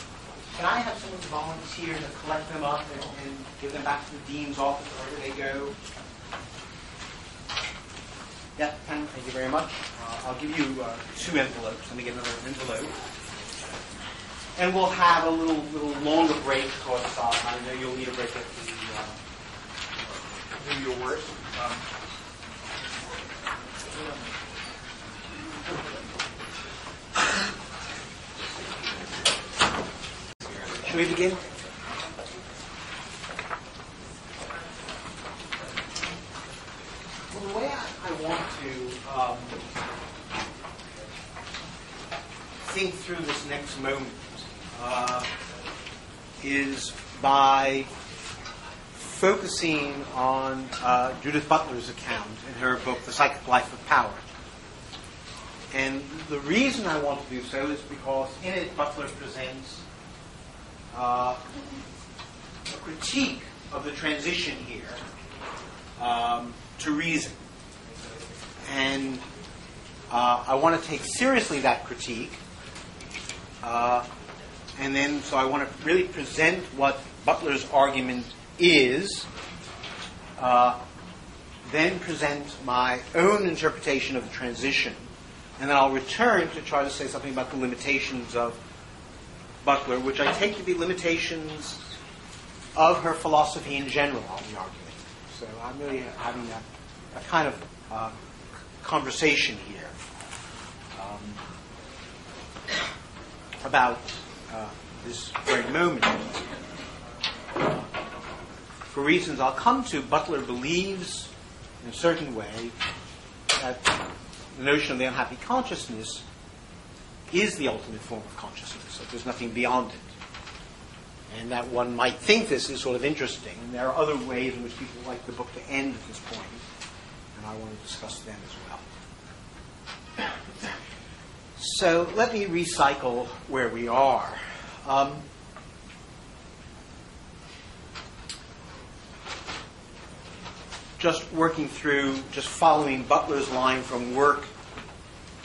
can I have someone volunteer to collect them up and, and give them back to the dean's office wherever they go? Yeah, Ken, thank you very much. Uh, I'll give you uh, two envelopes. Let me get another envelope. And we'll have a little little longer break because uh, I know you'll need a break at the uh, do your work. Um, Should we begin? Well, the way I, I want to um, think through this next moment uh, is by focusing on uh, Judith Butler's account in her book, The Psychic Life of Power. And the reason I want to do so is because in it, Butler presents uh, a critique of the transition here um, to reason. And uh, I want to take seriously that critique. Uh, and then, so I want to really present what Butler's argument is uh, then present my own interpretation of the transition, and then I'll return to try to say something about the limitations of Butler, which I take to be limitations of her philosophy in general, I'll be arguing. So I'm really having a, a kind of uh, conversation here um, about uh, this very moment. For reasons I'll come to, Butler believes in a certain way that the notion of the unhappy consciousness is the ultimate form of consciousness, that there's nothing beyond it. And that one might think this is sort of interesting. And there are other ways in which people like the book to end at this point, and I want to discuss them as well. So let me recycle where we are. Um, just working through, just following Butler's line from work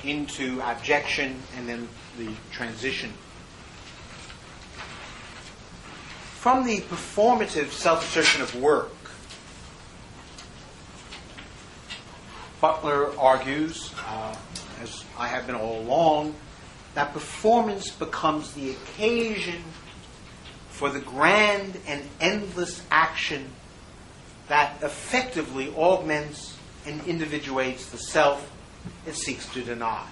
into abjection and then the transition. From the performative self assertion of work, Butler argues, uh, as I have been all along, that performance becomes the occasion for the grand and endless action that effectively augments and individuates the self it seeks to deny.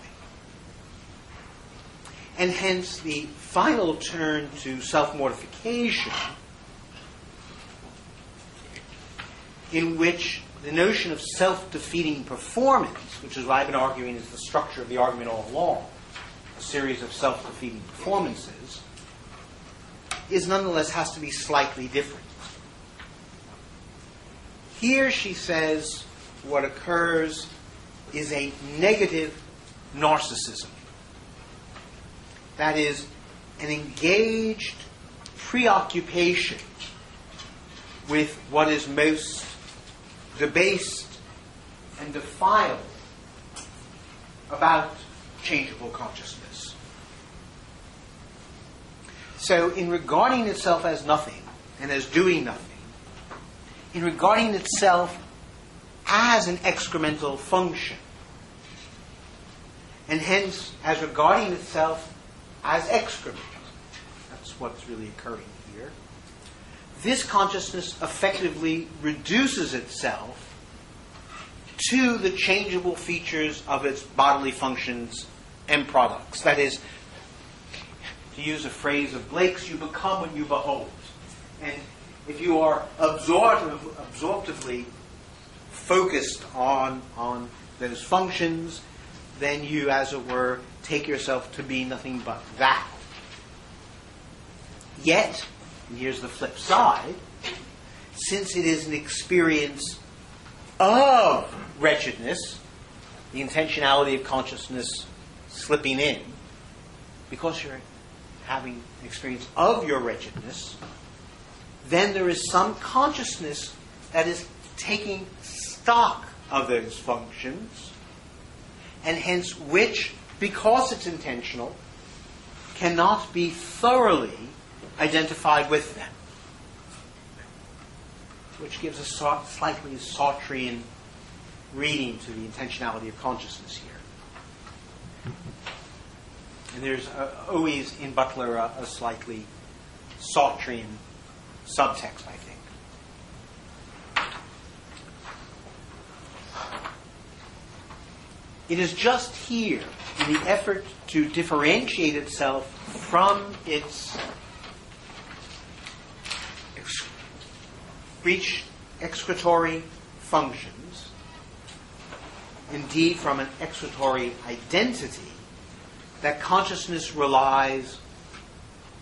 And hence the final turn to self mortification, in which the notion of self defeating performance, which is what I've been arguing is the structure of the argument all along, a series of self defeating performances, is nonetheless has to be slightly different. Here she says what occurs is a negative narcissism. That is, an engaged preoccupation with what is most debased and defiled about changeable consciousness. So, in regarding itself as nothing and as doing nothing, in regarding itself as an excremental function, and hence as regarding itself as excrement. That's what's really occurring here. This consciousness effectively reduces itself to the changeable features of its bodily functions and products. That is, to use a phrase of Blake's, you become what you behold. And if you are absorptive, absorptively focused on, on those functions, then you, as it were, take yourself to be nothing but that. Yet, and here's the flip side, since it is an experience of wretchedness, the intentionality of consciousness slipping in, because you're having an experience of your wretchedness, then there is some consciousness that is taking stock of those functions, and hence which, because it's intentional, cannot be thoroughly identified with them, which gives a slightly Sartrean reading to the intentionality of consciousness here. And there's uh, always in Butler a, a slightly Sartrean subtext, I think. It is just here, in the effort to differentiate itself from its ex- excretory functions, indeed from an excretory identity, that consciousness relies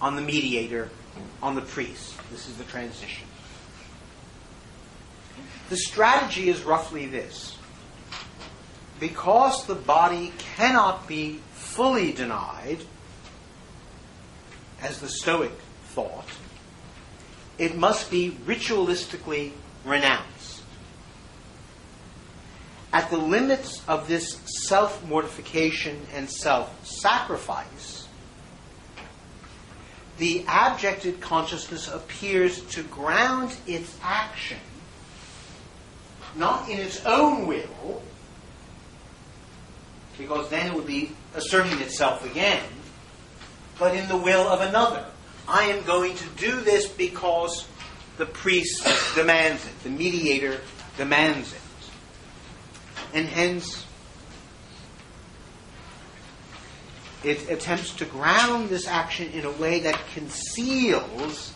on the mediator, on the priest. This is the transition. The strategy is roughly this because the body cannot be fully denied, as the Stoic thought, it must be ritualistically renounced. At the limits of this self mortification and self sacrifice, the abjected consciousness appears to ground its action not in its own will, because then it would be asserting itself again, but in the will of another. I am going to do this because the priest demands it, the mediator demands it. And hence, it attempts to ground this action in a way that conceals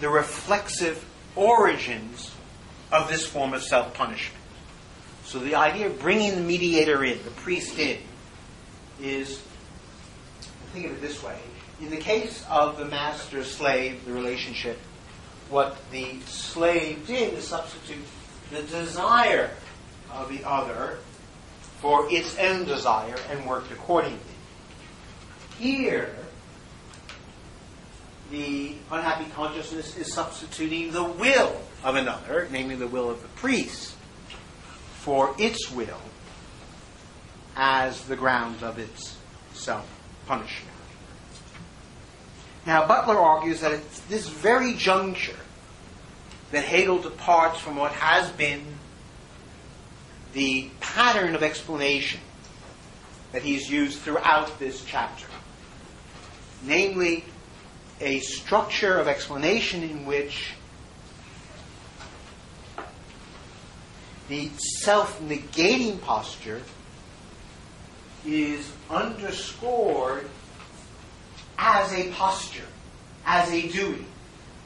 the reflexive origins of this form of self punishment. So the idea of bringing the mediator in, the priest in, is think of it this way. In the case of the master slave, the relationship, what the slave did is substitute the desire of the other for its own desire and worked accordingly. Here, the unhappy consciousness is substituting the will of another, namely the will of the priest, for its will as the grounds of its self punishment. Now, Butler argues that it's this very juncture that Hegel departs from what has been the pattern of explanation that he's used throughout this chapter. Namely, a structure of explanation in which the self negating posture is underscored as a posture, as a duty.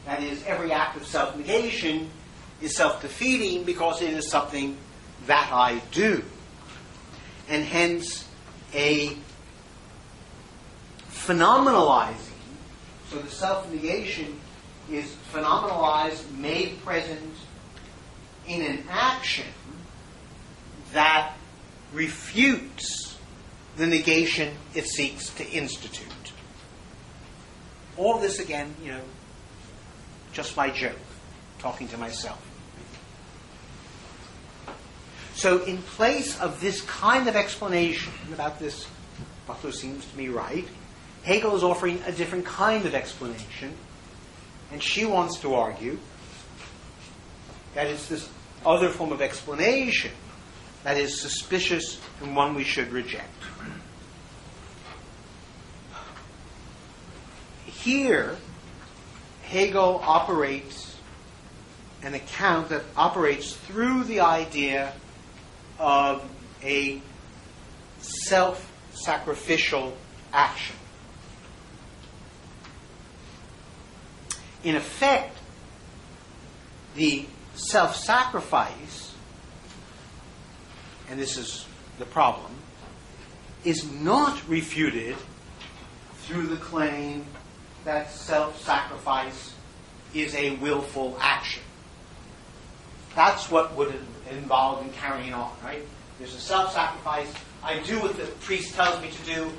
That is, every act of self negation is self defeating because it is something that I do. And hence, a phenomenalizing, so the self negation is phenomenalized, made present in an action that refutes the negation it seeks to institute. All this again, you know, just my joke, talking to myself. So, in place of this kind of explanation about this, Butler seems to me right, Hegel is offering a different kind of explanation, and she wants to argue that it's this other form of explanation that is suspicious and one we should reject. Here, Hegel operates an account that operates through the idea of a self sacrificial action. In effect, the self sacrifice, and this is the problem, is not refuted through the claim that self sacrifice is a willful action. That's what would involve in carrying on, right? There's a self sacrifice. I do what the priest tells me to do.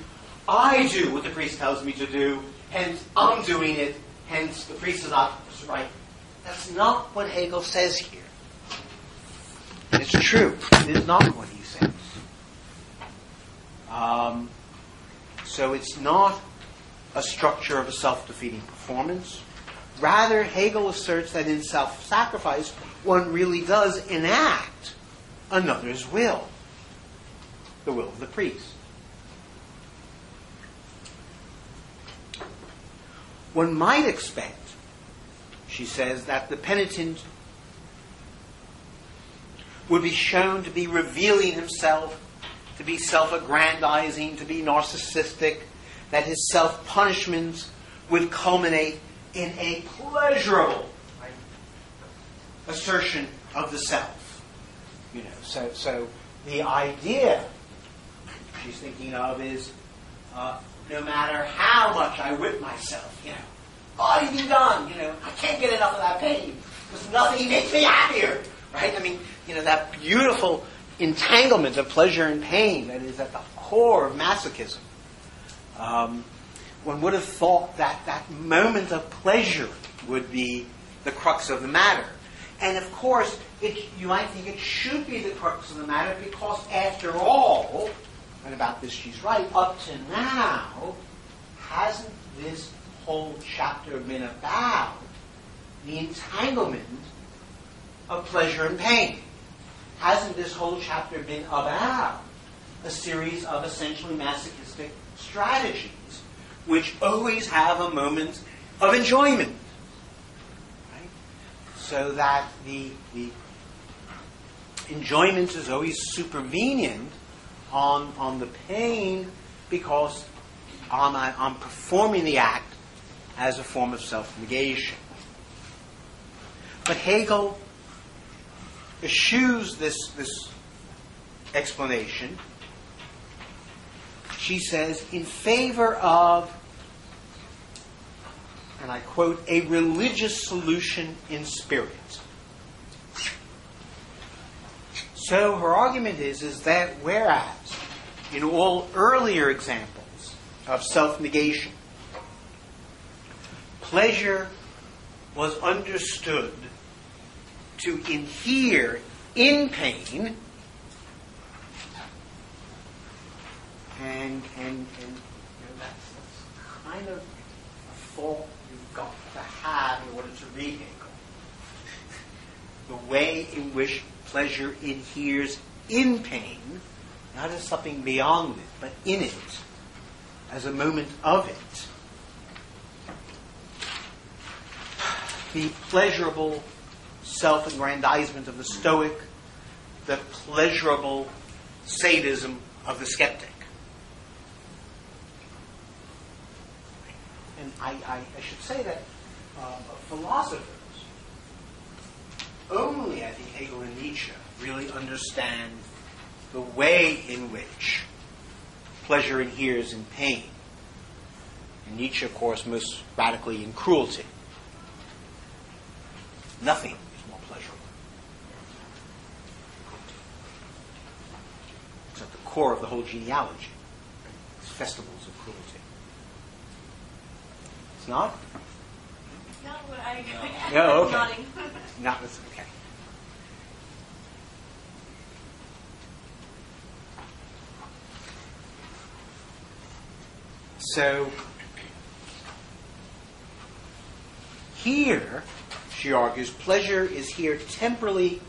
I do what the priest tells me to do. Hence, I'm doing it. Hence, the priest is not right. That's not what Hegel says here. It's true. It is not what he says. Um, so it's not a structure of a self defeating performance. Rather, Hegel asserts that in self sacrifice, one really does enact another's will, the will of the priest. One might expect, she says, that the penitent would be shown to be revealing himself, to be self aggrandizing, to be narcissistic, that his self punishments would culminate in a pleasurable assertion of the self. You know, so so the idea she's thinking of is uh, no matter how much I whip myself, you know, body be done, you know, I can't get enough of that pain. There's nothing makes me happier, right? I mean, you know, that beautiful entanglement of pleasure and pain that is at the core of masochism. Um, one would have thought that that moment of pleasure would be the crux of the matter. And of course, it, you might think it should be the crux of the matter because, after all, and about this she's right, up to now, hasn't this whole chapter been about the entanglement of pleasure and pain. Hasn't this whole chapter been about a series of essentially masochistic strategies which always have a moment of enjoyment? So that the, the enjoyment is always supervenient on, on the pain because I'm, I'm performing the act as a form of self negation. But Hegel eschews this, this explanation. She says, in favor of, and I quote, a religious solution in spirit. So her argument is, is that whereas in all earlier examples of self negation, pleasure was understood to inhere in pain and, and, and you know, that's, that's kind of a fault have in order to read Hegel. The way in which pleasure inheres in pain, not as something beyond it, but in it, as a moment of it. The pleasurable self aggrandizement of the Stoic, the pleasurable sadism of the skeptic. And I, I, I should say that uh, philosophers only, I think, Hegel and Nietzsche really understand the way in which pleasure inheres in pain. And Nietzsche, of course, most radically in cruelty. Nothing is more pleasurable. It's at the core of the whole genealogy. It's festivals of cruelty. It's not? Not oh, what I. No, okay. Nodding. Not this. Okay. So here, she argues, pleasure is here temporally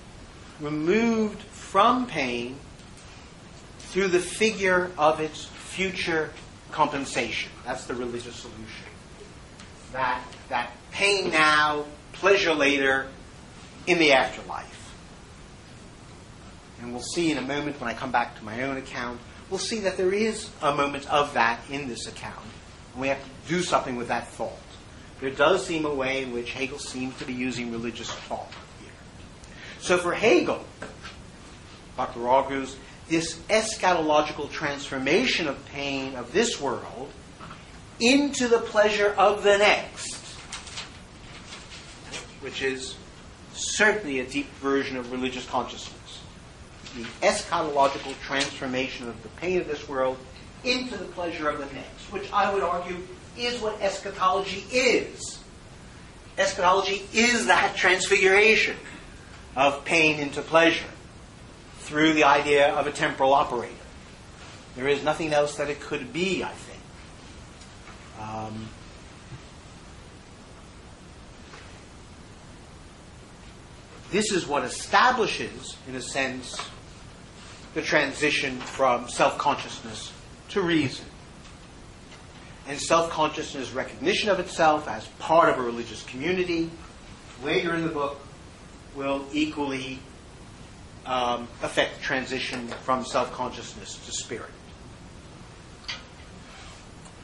removed from pain through the figure of its future compensation. That's the religious solution. That, that pain now, pleasure later, in the afterlife. And we'll see in a moment when I come back to my own account, we'll see that there is a moment of that in this account. And we have to do something with that thought. There does seem a way in which Hegel seems to be using religious thought here. So for Hegel, Dr. argues, this eschatological transformation of pain of this world into the pleasure of the next, which is certainly a deep version of religious consciousness. The eschatological transformation of the pain of this world into the pleasure of the next, which I would argue is what eschatology is. Eschatology is that transfiguration of pain into pleasure through the idea of a temporal operator. There is nothing else that it could be, I think. Um, this is what establishes, in a sense, the transition from self consciousness to reason. And self consciousness recognition of itself as part of a religious community, later in the book, will equally um, affect the transition from self consciousness to spirit.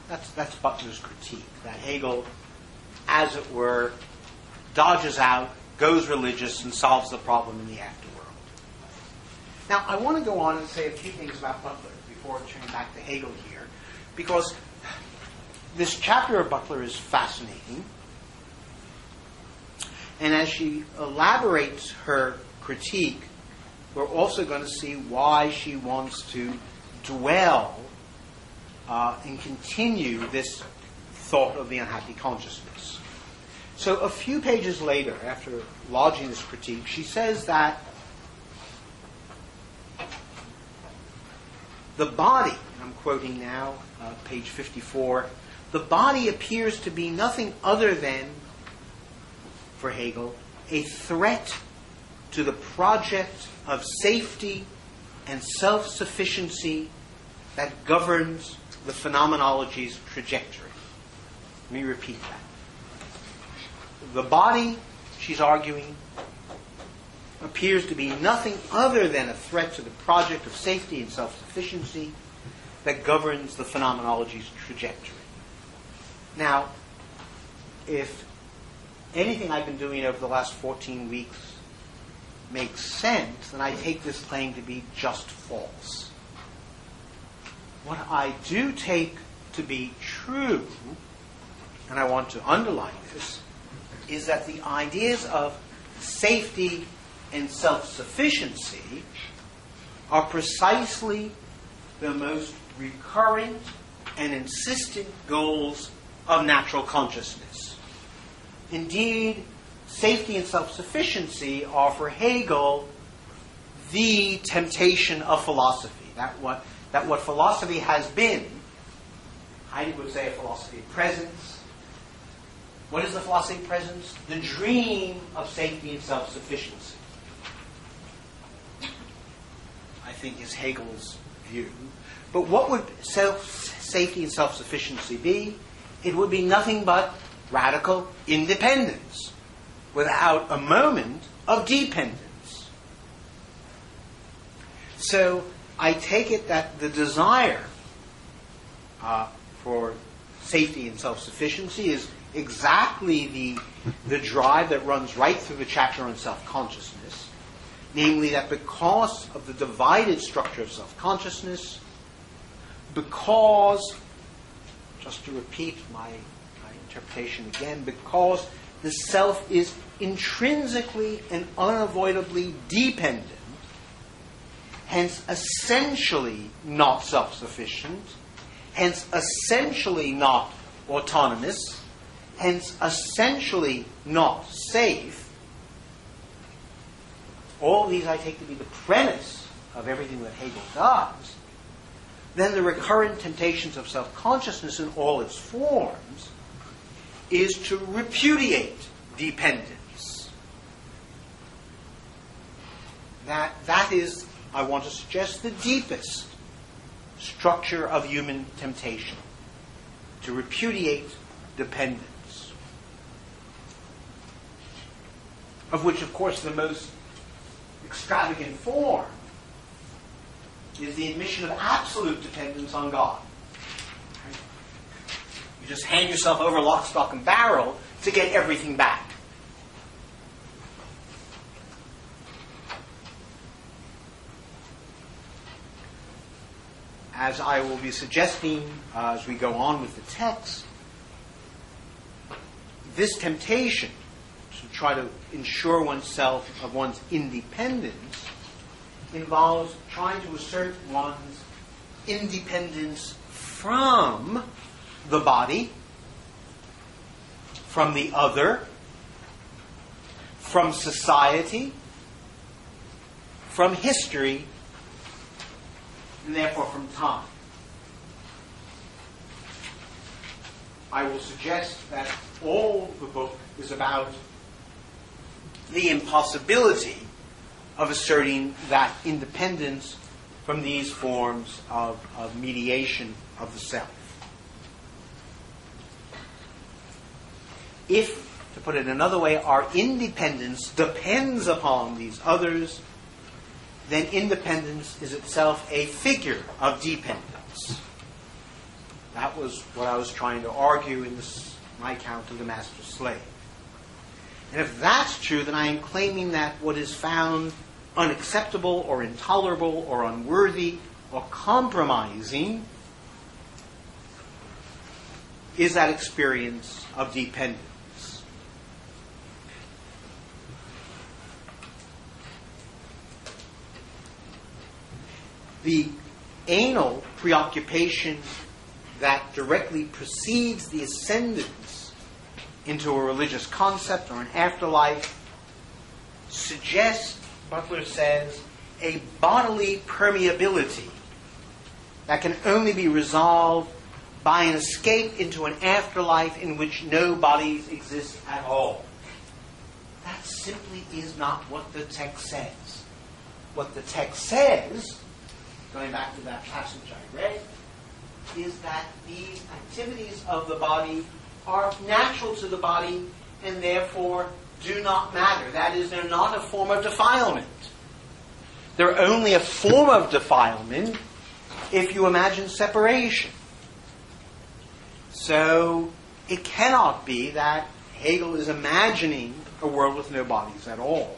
That's, that's Butler's critique, that Hegel, as it were, dodges out goes religious and solves the problem in the afterworld. Now, I want to go on and say a few things about Butler before turning back to Hegel here, because this chapter of Butler is fascinating. And as she elaborates her critique, we're also going to see why she wants to dwell uh, and continue this thought of the unhappy consciousness. So a few pages later, after lodging this critique, she says that the body, I'm quoting now, uh, page 54, the body appears to be nothing other than, for Hegel, a threat to the project of safety and self sufficiency that governs the phenomenology's trajectory. Let me repeat that. The body, she's arguing, appears to be nothing other than a threat to the project of safety and self sufficiency that governs the phenomenology's trajectory. Now, if anything I've been doing over the last 14 weeks makes sense, then I take this claim to be just false. What I do take to be true, and I want to underline this, is that the ideas of safety and self sufficiency are precisely the most recurrent and insistent goals of natural consciousness. Indeed, safety and self sufficiency are for Hegel the temptation of philosophy. That what, that what philosophy has been, Heidegger would say a philosophy of presence. What is the philosophy presence? The dream of safety and self sufficiency. I think is Hegel's view. But what would self safety and self sufficiency be? It would be nothing but radical independence without a moment of dependence. So I take it that the desire uh, for safety and self sufficiency is exactly the, the drive that runs right through the chapter on self consciousness. Namely, that because of the divided structure of self consciousness, because, just to repeat my, my interpretation again, because the self is intrinsically and unavoidably dependent, hence essentially not self sufficient, hence essentially not autonomous, hence essentially not safe. All these I take to be the premise of everything that Hegel does. Then the recurrent temptations of self consciousness in all its forms is to repudiate dependence. That, that is, I want to suggest, the deepest structure of human temptation to repudiate dependence. Of which, of course, the most extravagant form is the admission of absolute dependence on God. You just hand yourself over lock, stock, and barrel to get everything back. As I will be suggesting uh, as we go on with the text, this temptation try to ensure oneself of one's independence involves trying to assert one's independence from the body, from the other, from society, from history, and therefore from time. I will suggest that all the book is about the impossibility of asserting that independence from these forms of, of mediation of the self. If, to put it another way, our independence depends upon these others, then independence is itself a figure of dependence. That was what I was trying to argue in this, my account of the master slave. And if that's true, then I am claiming that what is found unacceptable or intolerable or unworthy or compromising is that experience of dependence. The anal preoccupation that directly precedes the ascendance into a religious concept or an afterlife suggests, Butler says, a bodily permeability that can only be resolved by an escape into an afterlife in which no bodies exist at all. That simply is not what the text says. What the text says, going back to that passage I read, is that these activities of the body are natural to the body and therefore do not matter. That is, they're not a form of defilement. They're only a form of defilement if you imagine separation. So it cannot be that Hegel is imagining a world with no bodies at all.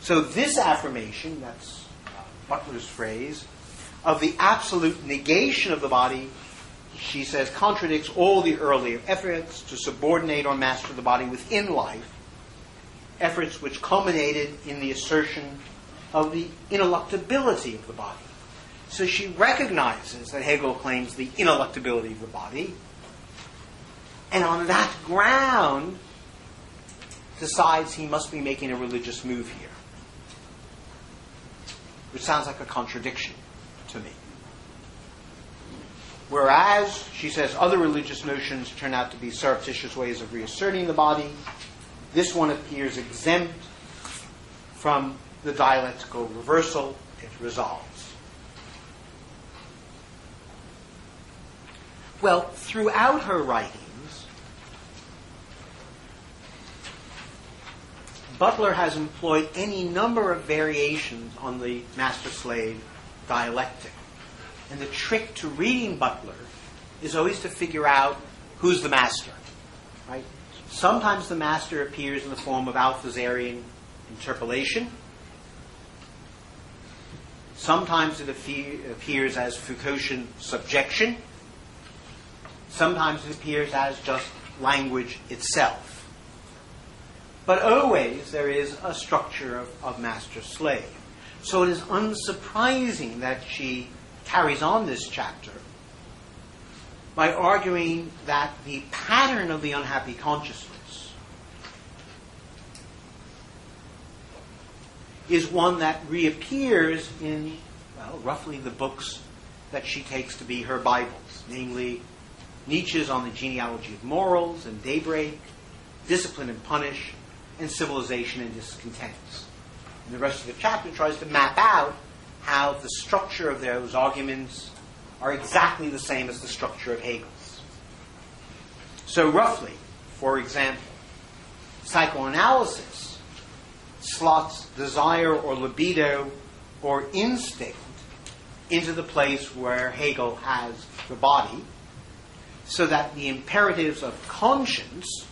So this affirmation, that's Butler's phrase, of the absolute negation of the body, she says, contradicts all the earlier efforts to subordinate or master the body within life, efforts which culminated in the assertion of the ineluctability of the body. So she recognizes that Hegel claims the ineluctability of the body, and on that ground decides he must be making a religious move here. Which sounds like a contradiction to me. Whereas, she says, other religious notions turn out to be surreptitious ways of reasserting the body, this one appears exempt from the dialectical reversal it resolves. Well, throughout her writings, Butler has employed any number of variations on the master slave dialectic. And the trick to reading Butler is always to figure out who's the master. Right? Sometimes the master appears in the form of Althusserian interpellation. Sometimes it appears as Foucaultian subjection. Sometimes it appears as just language itself. But always there is a structure of, of master slave. So it is unsurprising that she carries on this chapter by arguing that the pattern of the unhappy consciousness is one that reappears in, well, roughly the books that she takes to be her Bibles, namely Nietzsche's On the Genealogy of Morals and Daybreak, Discipline and Punish, and Civilization and Discontents. And the rest of the chapter tries to map out how the structure of those arguments are exactly the same as the structure of Hegel's. So, roughly, for example, psychoanalysis slots desire or libido or instinct into the place where Hegel has the body, so that the imperatives of conscience,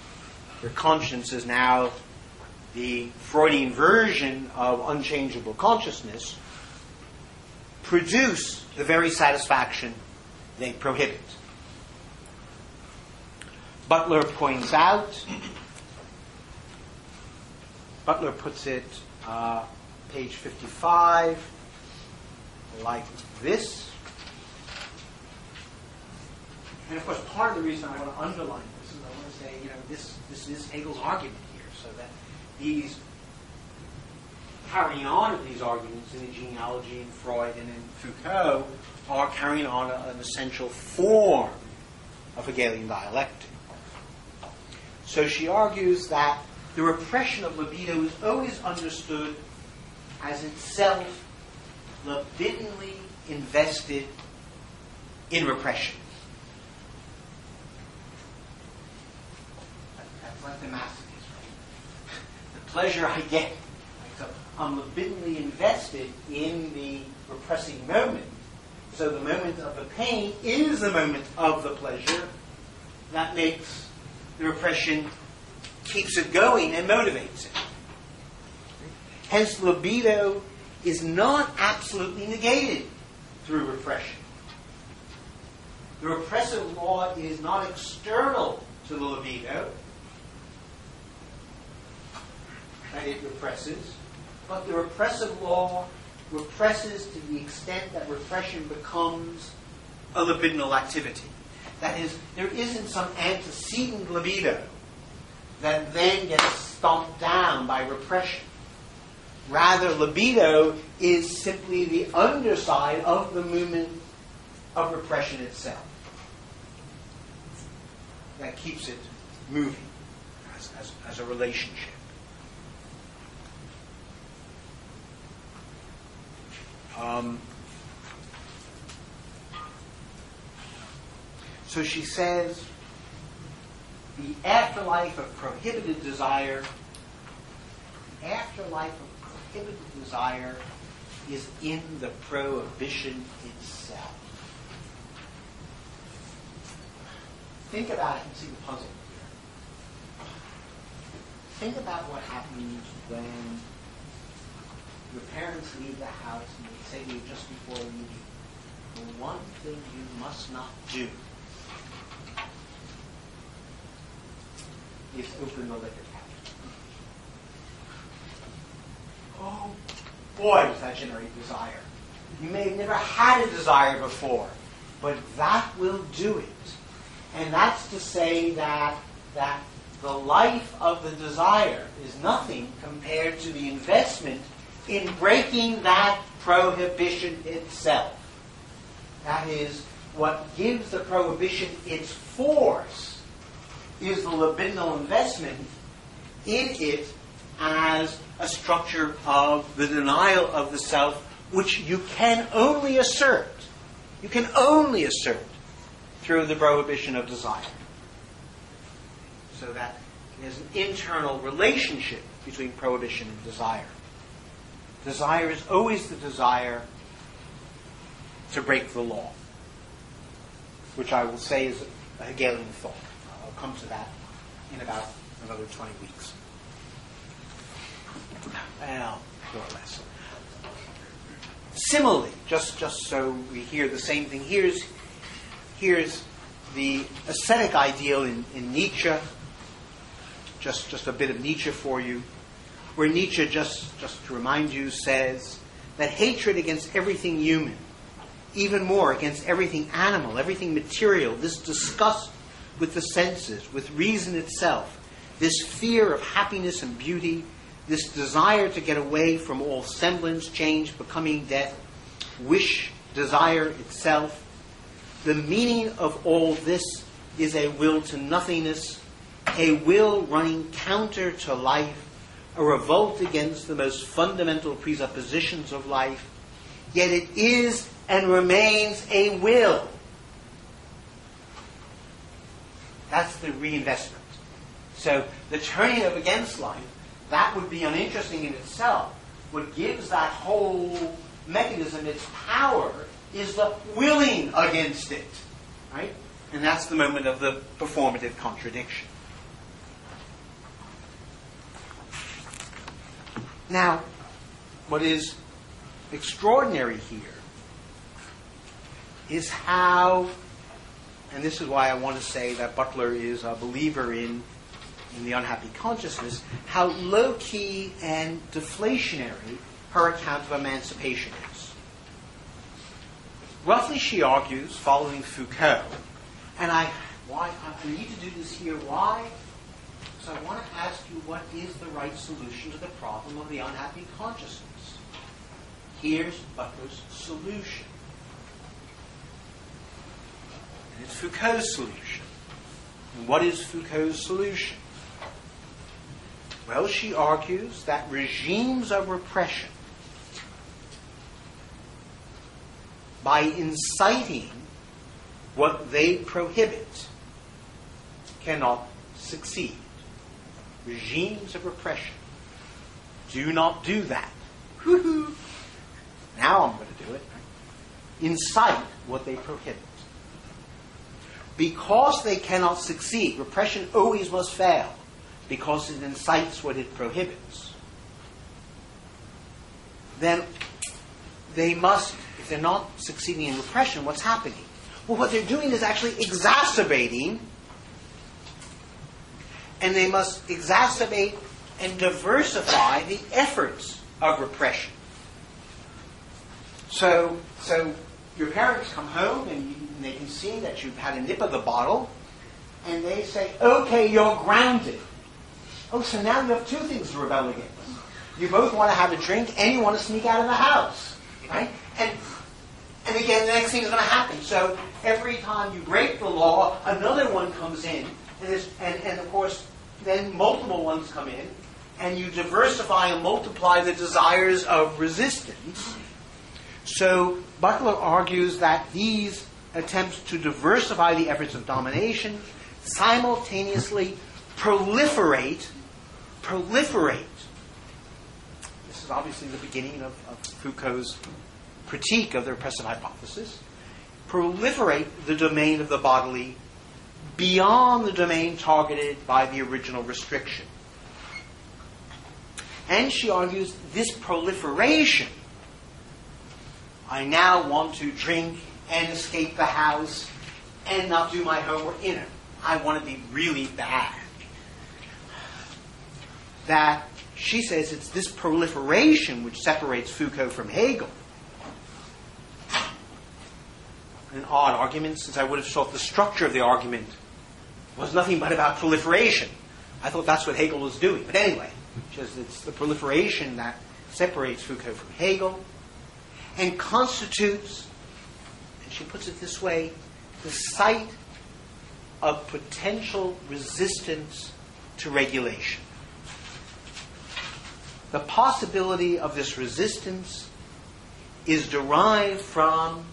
where conscience is now the Freudian version of unchangeable consciousness, produce the very satisfaction they prohibit. Butler points out, Butler puts it, uh, page 55, like this. And of course, part of the reason I want to underline this is I want to say, you know, this, this is Hegel's argument here, so that these carrying on of these arguments in the genealogy in Freud and in Foucault are carrying on an essential form of a Hegelian dialectic. So she argues that the repression of libido is always understood as itself libidinally invested in repression. That's like the masochist, right? The pleasure I get I'm libidinally invested in the repressing moment. So the moment of the pain is the moment of the pleasure. That makes the repression, keeps it going and motivates it. Hence, libido is not absolutely negated through repression. The repressive law is not external to the libido that it represses but the repressive law represses to the extent that repression becomes a libidinal activity. That is, there isn't some antecedent libido that then gets stomped down by repression. Rather, libido is simply the underside of the movement of repression itself that keeps it moving as, as, as a relationship. Um, so she says the afterlife of prohibited desire, afterlife of prohibited desire is in the prohibition itself. Think about it and see the puzzle here. Think about what happens when your parents leave the house and they say to you just before leaving, the one thing you must not do is open the liquor cabinet. Oh, boy, does that generate desire. You may have never had a desire before, but that will do it. And that's to say that, that the life of the desire is nothing compared to the investment in breaking that prohibition itself. That is, what gives the prohibition its force is the libidinal investment in it as a structure of the denial of the self, which you can only assert. You can only assert through the prohibition of desire. So that there's an internal relationship between prohibition and desire. Desire is always the desire to break the law, which I will say is a Hegelian thought. I'll come to that in about another 20 weeks. Well, more or less. Similarly, just, just so we hear the same thing, here's, here's the ascetic ideal in, in Nietzsche. Just, just a bit of Nietzsche for you where Nietzsche, just, just to remind you, says that hatred against everything human, even more against everything animal, everything material, this disgust with the senses, with reason itself, this fear of happiness and beauty, this desire to get away from all semblance, change, becoming, death, wish, desire itself, the meaning of all this is a will to nothingness, a will running counter to life, a revolt against the most fundamental presuppositions of life, yet it is and remains a will. That's the reinvestment. So the turning up against life, that would be uninteresting in itself. What gives that whole mechanism its power is the willing against it. Right? And that's the moment of the performative contradiction. Now, what is extraordinary here is how, and this is why I want to say that Butler is a believer in, in the unhappy consciousness, how low key and deflationary her account of emancipation is. Roughly, she argues, following Foucault, and I, why, I need to do this here. Why? I want to ask you what is the right solution to the problem of the unhappy consciousness? Here's Butler's solution. And it's Foucault's solution. And what is Foucault's solution? Well, she argues that regimes of repression, by inciting what they prohibit, cannot succeed regimes of repression. Do not do that. Woo-hoo. Now I'm going to do it. Incite what they prohibit. Because they cannot succeed, repression always must fail because it incites what it prohibits. Then they must, if they're not succeeding in repression, what's happening? Well, what they're doing is actually exacerbating and they must exacerbate and diversify the efforts of repression. So, so your parents come home and, you, and they can see that you've had a nip of the bottle, and they say, "Okay, you're grounded." Oh, so now you have two things to rebel against. You both want to have a drink and you want to sneak out of the house, right? And and again, the next thing is going to happen. So every time you break the law, another one comes in, and, and, and of course, then multiple ones come in, and you diversify and multiply the desires of resistance. So Butler argues that these attempts to diversify the efforts of domination simultaneously proliferate, proliferate. This is obviously the beginning of, of Foucault's critique of the repressive hypothesis. Proliferate the domain of the bodily beyond the domain targeted by the original restriction. And she argues this proliferation, I now want to drink and escape the house and not do my homework in it. I want to be really bad. That she says it's this proliferation which separates Foucault from Hegel. An odd argument, since I would have thought the structure of the argument was nothing but about proliferation. I thought that's what Hegel was doing. But anyway, just it's the proliferation that separates Foucault from Hegel and constitutes, and she puts it this way, the site of potential resistance to regulation. The possibility of this resistance is derived from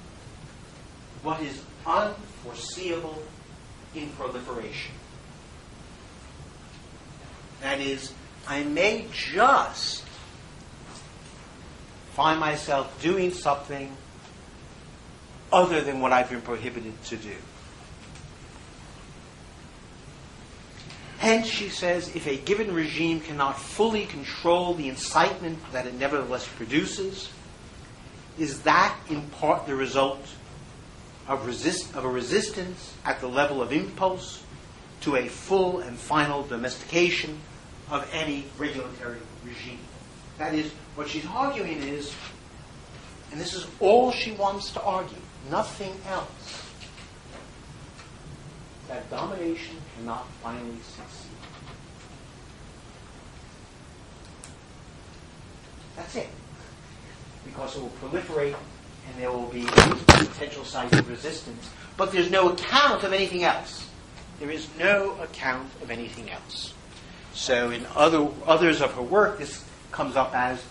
what is unforeseeable in proliferation. That is, I may just find myself doing something other than what I've been prohibited to do. Hence, she says, if a given regime cannot fully control the incitement that it nevertheless produces, is that in part the result of, resist, of a resistance at the level of impulse to a full and final domestication of any regulatory regime? That is, what she's arguing is, and this is all she wants to argue, nothing else that domination cannot finally succeed. That's it. Because it will proliferate and there will be potential signs of resistance. But there's no account of anything else. There is no account of anything else. So in other others of her work, this comes up as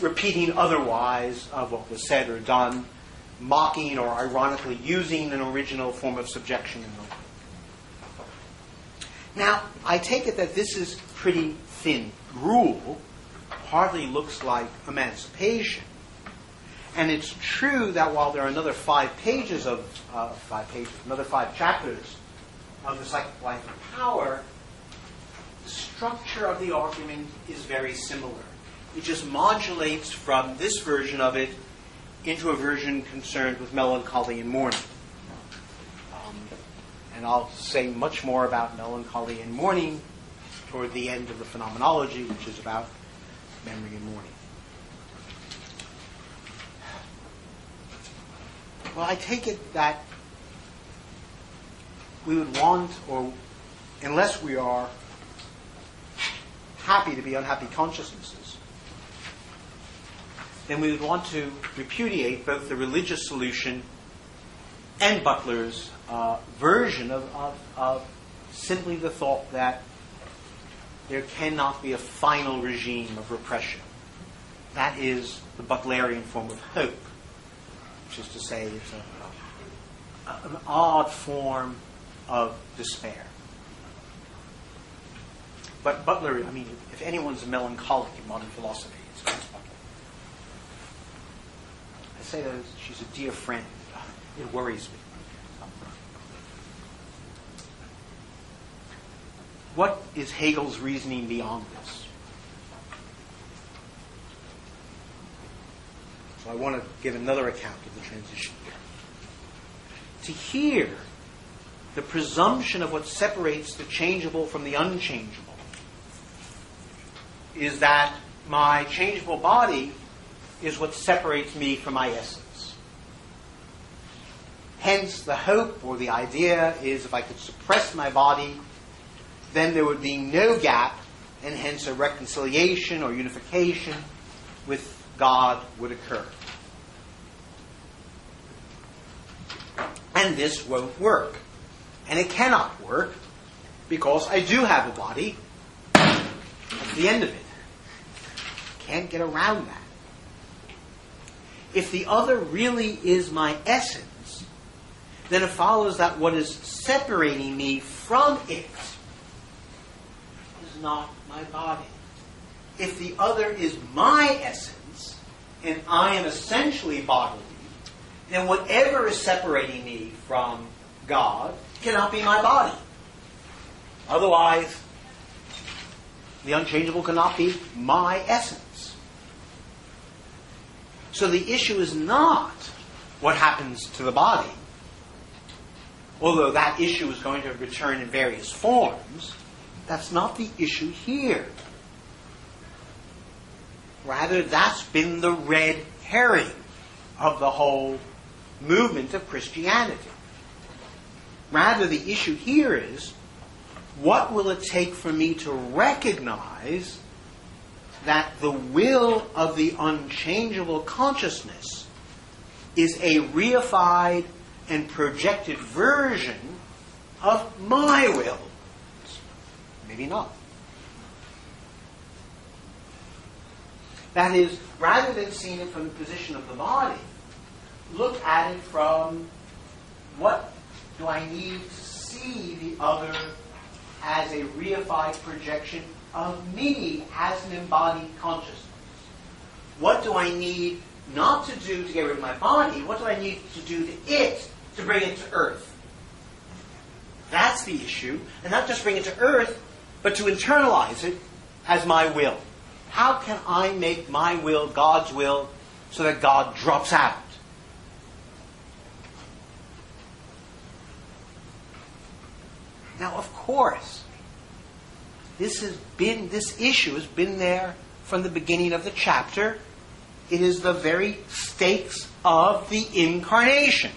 repeating otherwise of what was said or done, mocking or ironically using an original form of subjection in the Now, I take it that this is pretty thin rule, hardly looks like emancipation. And it's true that while there are another five pages of uh, five pages, another five chapters of the psychic life of power, the structure of the argument is very similar. It just modulates from this version of it into a version concerned with melancholy and mourning. Um, and I'll say much more about melancholy and mourning toward the end of the phenomenology, which is about memory and mourning. Well, I take it that we would want, or unless we are happy to be unhappy consciousnesses, then we would want to repudiate both the religious solution and Butler's uh, version of, of, of simply the thought that there cannot be a final regime of repression. That is the Butlerian form of hope, which is to say, it's a, a, an odd form of despair. But Butler, I mean, if anyone's melancholic in modern philosophy, it's Butler. I say that she's a dear friend. It worries me. What is Hegel's reasoning beyond this? I want to give another account of the transition here. To hear the presumption of what separates the changeable from the unchangeable is that my changeable body is what separates me from my essence. Hence, the hope or the idea is if I could suppress my body, then there would be no gap, and hence a reconciliation or unification with God would occur. And this won't work. And it cannot work because I do have a body. That's the end of it. Can't get around that. if the other really is my essence, then it follows that what is separating me from it is not my body. If the other is my essence, and I am essentially bodily, then whatever is separating me from God cannot be my body. Otherwise, the unchangeable cannot be my essence. So the issue is not what happens to the body, although that issue is going to return in various forms. That's not the issue here. Rather, that's been the red herring of the whole movement of Christianity. Rather, the issue here is what will it take for me to recognize that the will of the unchangeable consciousness is a reified and projected version of my will? Maybe not. That is, rather than seeing it from the position of the body, look at it from what do I need to see the other as a reified projection of me as an embodied consciousness? What do I need not to do to get rid of my body? What do I need to do to it to bring it to earth? That's the issue. And not just bring it to earth, but to internalize it as my will. How can I make my will God's will so that God drops out? Now, of course, this has been this issue has been there from the beginning of the chapter. It is the very stakes of the incarnation.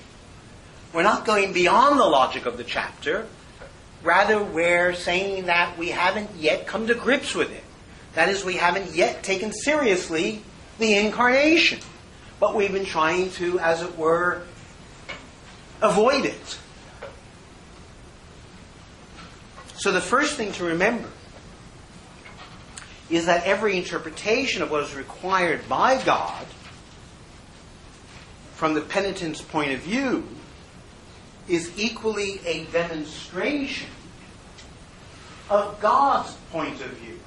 We're not going beyond the logic of the chapter. Rather, we're saying that we haven't yet come to grips with it. That is, we haven't yet taken seriously the incarnation. But we've been trying to, as it were, avoid it. So the first thing to remember is that every interpretation of what is required by God from the penitent's point of view is equally a demonstration of God's point of view.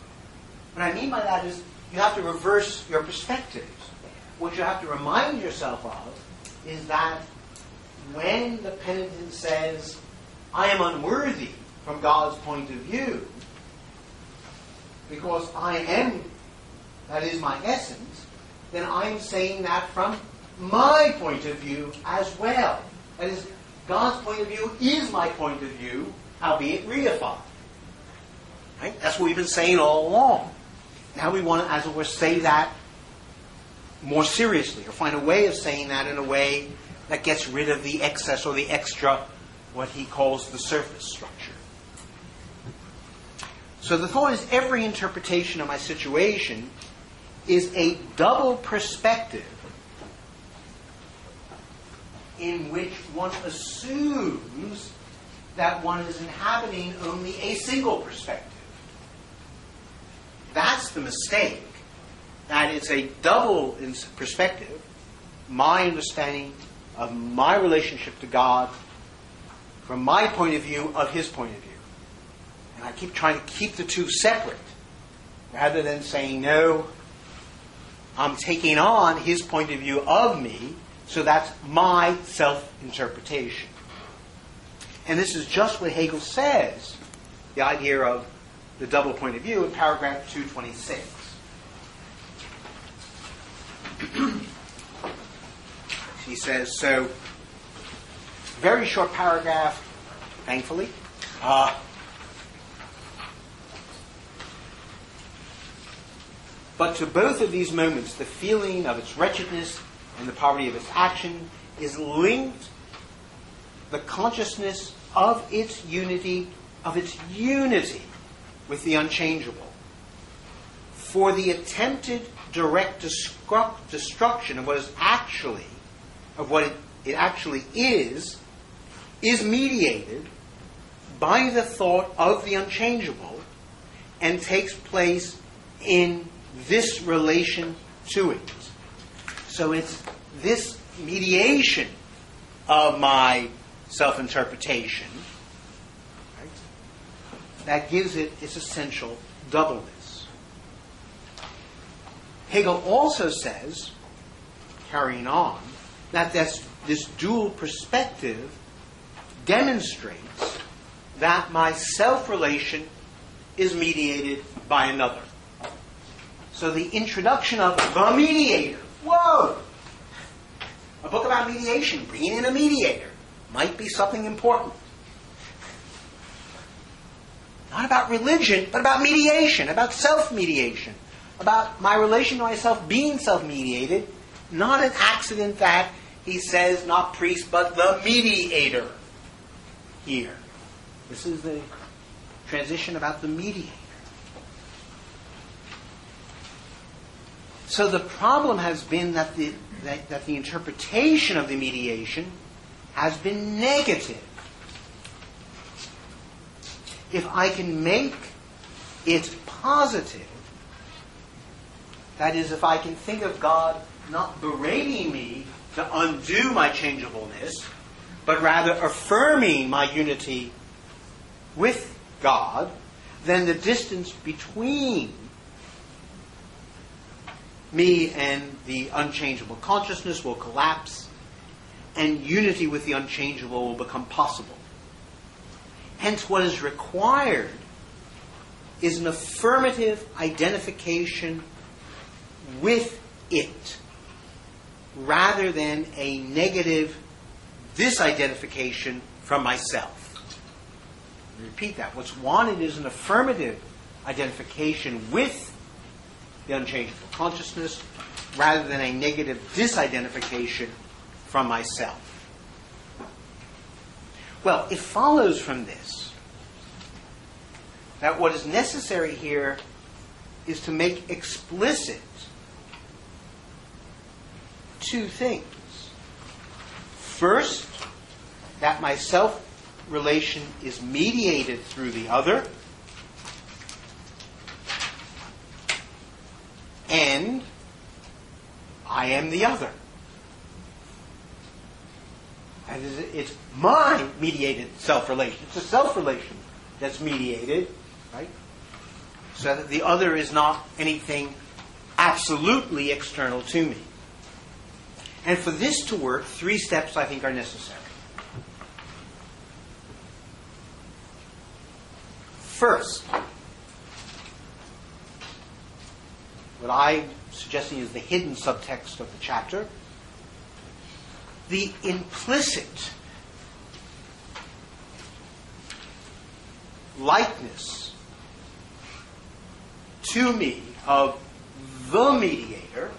What I mean by that is you have to reverse your perspectives. What you have to remind yourself of is that when the penitent says, I am unworthy from God's point of view, because I am, that is my essence, then I'm saying that from my point of view as well. That is, God's point of view is my point of view, albeit reified. Right? That's what we've been saying all along. Now we want to, as it were, say that more seriously, or find a way of saying that in a way that gets rid of the excess or the extra, what he calls the surface structure. So the thought is every interpretation of my situation is a double perspective in which one assumes that one is inhabiting only a single perspective. That's the mistake. That it's a double perspective, my understanding of my relationship to God from my point of view of his point of view. I keep trying to keep the two separate rather than saying, no, I'm taking on his point of view of me, so that's my self interpretation. And this is just what Hegel says the idea of the double point of view in paragraph 226. he says, so, very short paragraph, thankfully. Uh, But to both of these moments, the feeling of its wretchedness and the poverty of its action is linked the consciousness of its unity, of its unity with the unchangeable. For the attempted direct destruction of what is actually, of what it, it actually is, is mediated by the thought of the unchangeable and takes place in this relation to it. So it's this mediation of my self interpretation right, that gives it its essential doubleness. Hegel also says, carrying on, that this, this dual perspective demonstrates that my self relation is mediated by another. So the introduction of the mediator, whoa! A book about mediation, bringing in a mediator, might be something important. Not about religion, but about mediation, about self mediation, about my relation to myself being self mediated. Not an accident that he says not priest, but the mediator here. This is the transition about the mediator. So the problem has been that the, that, that the interpretation of the mediation has been negative. If I can make it positive, that is, if I can think of God not berating me to undo my changeableness, but rather affirming my unity with God, then the distance between me and the unchangeable consciousness will collapse, and unity with the unchangeable will become possible. Hence, what is required is an affirmative identification with it rather than a negative disidentification from myself. Repeat that. What's wanted is an affirmative identification with the unchangeable consciousness rather than a negative disidentification from myself. Well, it follows from this that what is necessary here is to make explicit two things. First, that my self relation is mediated through the other, and I am the other. And it's my mediated self relation. It's a self relation that's mediated, right? So that the other is not anything absolutely external to me. And for this to work, three steps I think are necessary. First, what I'm suggesting is the hidden subtext of the chapter, the implicit likeness to me of the mediator,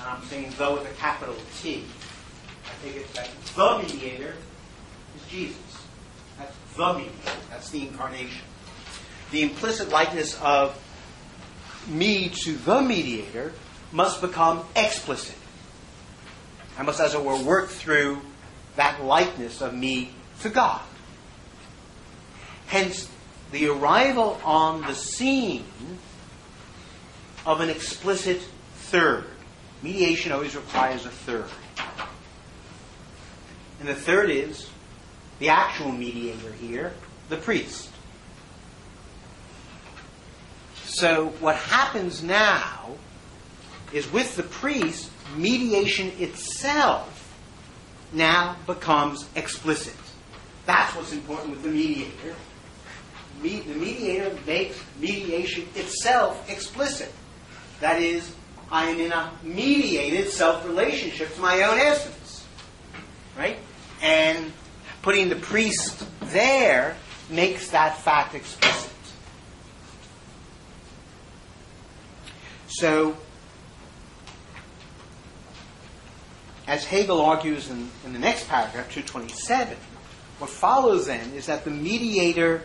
and I'm saying the with a capital T. I think it's that the mediator is Jesus. That's the mediator. That's the incarnation. The implicit likeness of me to the mediator must become explicit. I must, as it were, work through that likeness of me to God. Hence, the arrival on the scene of an explicit third. Mediation always requires a third. And the third is the actual mediator here, the priest. So what happens now is with the priest, mediation itself now becomes explicit. That's what's important with the mediator. Me- the mediator makes mediation itself explicit. That is, I am in a mediated self relationship to my own essence. Right? And putting the priest there makes that fact explicit. So, as Hegel argues in, in the next paragraph, 227, what follows then is that the mediator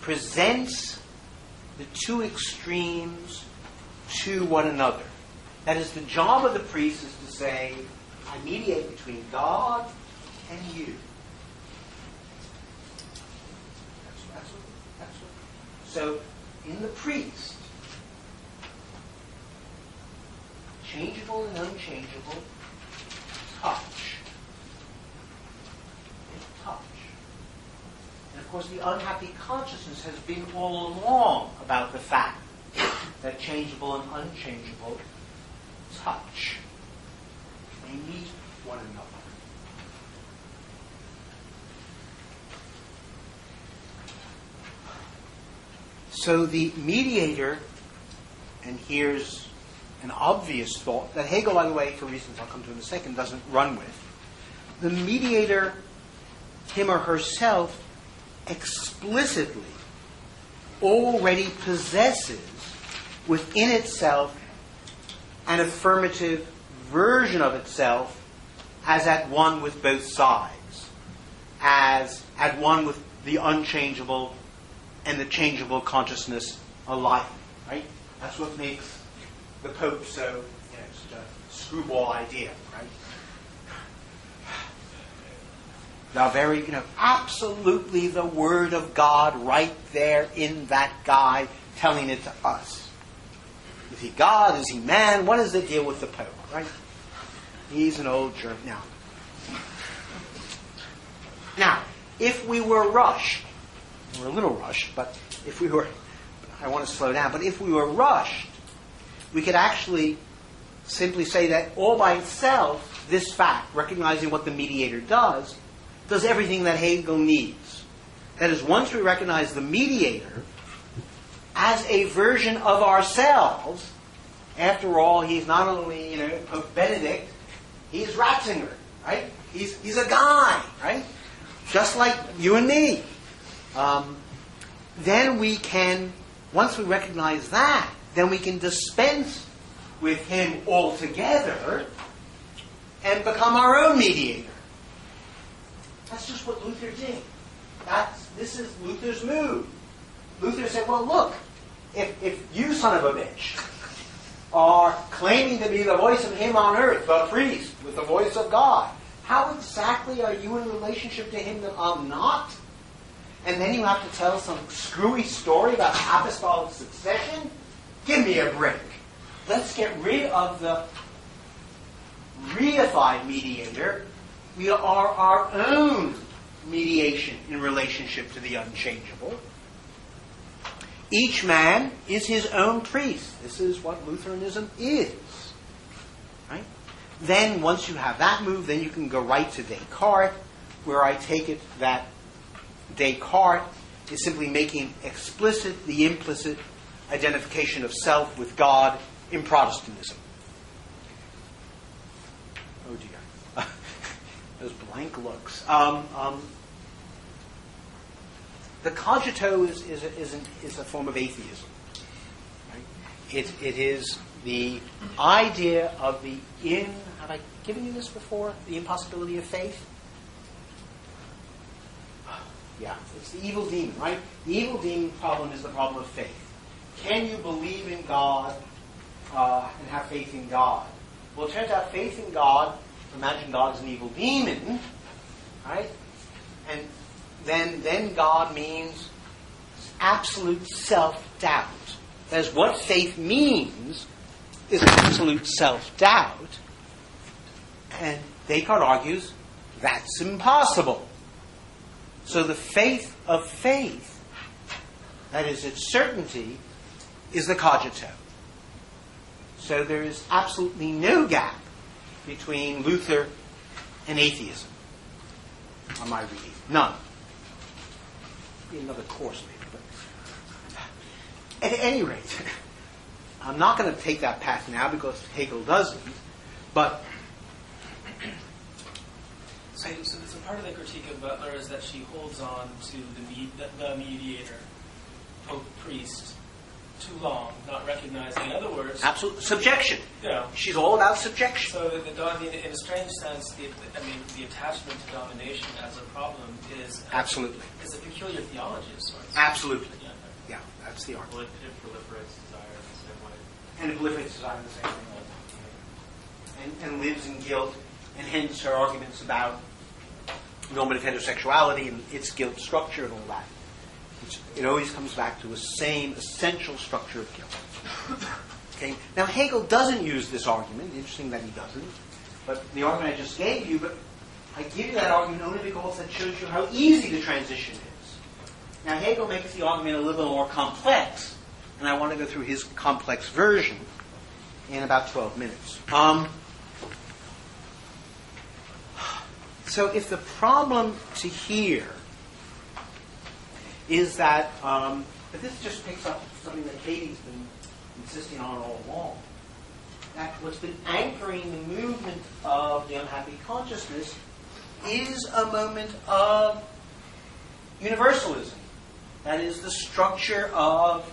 presents the two extremes to one another. That is, the job of the priest is to say, I mediate between God and you. So, in the priest, changeable and unchangeable touch. Touch. And of course, the unhappy consciousness has been all along about the fact that changeable and unchangeable touch. They meet one another. So the mediator, and here's an obvious thought that Hegel, by the way, for reasons I'll come to in a second, doesn't run with. The mediator, him or herself, explicitly already possesses within itself an affirmative version of itself as at one with both sides, as at one with the unchangeable and the changeable consciousness alike. Right? That's what makes the Pope so, you know, such a screwball idea, right? The very, you know, absolutely the Word of God right there in that guy telling it to us. Is he God? Is he man? What is the deal with the Pope, right? He's an old jerk. Now, now, if we were rushed, we're a little rushed, but if we were, I want to slow down, but if we were rushed, we could actually simply say that all by itself, this fact, recognizing what the mediator does, does everything that Hegel needs. That is, once we recognize the mediator as a version of ourselves, after all, he's not only, you know, Pope Benedict, he's Ratzinger, right? He's, he's a guy, right? Just like you and me. Um, then we can, once we recognize that, then we can dispense with him altogether and become our own mediator. That's just what Luther did. That's, this is Luther's move. Luther said, well, look, if, if you, son of a bitch, are claiming to be the voice of him on earth, the priest, with the voice of God, how exactly are you in relationship to him that I'm not? And then you have to tell some screwy story about apostolic succession? Give me a break. Let's get rid of the reified mediator. We are our own mediation in relationship to the unchangeable. Each man is his own priest. This is what Lutheranism is. Right? Then, once you have that move, then you can go right to Descartes, where I take it that Descartes is simply making explicit the implicit identification of self with God in Protestantism. Oh dear. Those blank looks. Um, um, the cogito is, is, a, is, an, is a form of atheism. Right? It, it is the idea of the in. Have I given you this before? The impossibility of faith? Yeah, it's the evil demon, right? The evil demon problem is the problem of faith. Can you believe in God uh, and have faith in God? Well, it turns out faith in God, imagine God is an evil demon, right? And then, then God means absolute self-doubt. That is, what faith means is absolute self-doubt. And Descartes argues that's impossible. So the faith of faith, that is its certainty, is the cogito. So there is absolutely no gap between Luther and atheism on my reading. None. Be another course maybe, but at any rate, I'm not going to take that path now because Hegel doesn't, but So, so, part of the critique of Butler is that she holds on to the, the mediator, Pope priest, too long, not recognizing. In other words, absolute subjection. you know, She's all about subjection. so the, the, I mean, in a strange sense, the, I mean, the attachment to domination as a problem is Absolutely. is a peculiar theology of sorts. Absolutely. Yeah. Yeah, that's the argument. Well, it, it proliferates desire in the same way. And it proliferates desire the same thing. And, and lives in guilt, and hence her arguments about normative heterosexuality and its guilt structure and all that. It always comes back to the same essential structure of guilt. Okay. Now Hegel doesn't use this argument. Interesting that he doesn't. But the argument I just gave you, but I give you that argument only because that shows you how easy the transition is. Now Hegel makes the argument a little more complex, and I want to go through his complex version in about 12 minutes. Um, so if the problem to here is that, um, but this just picks up something that Katie's been insisting on all along, that what's been anchoring the movement of the unhappy consciousness is a moment of universalism. That is the structure of,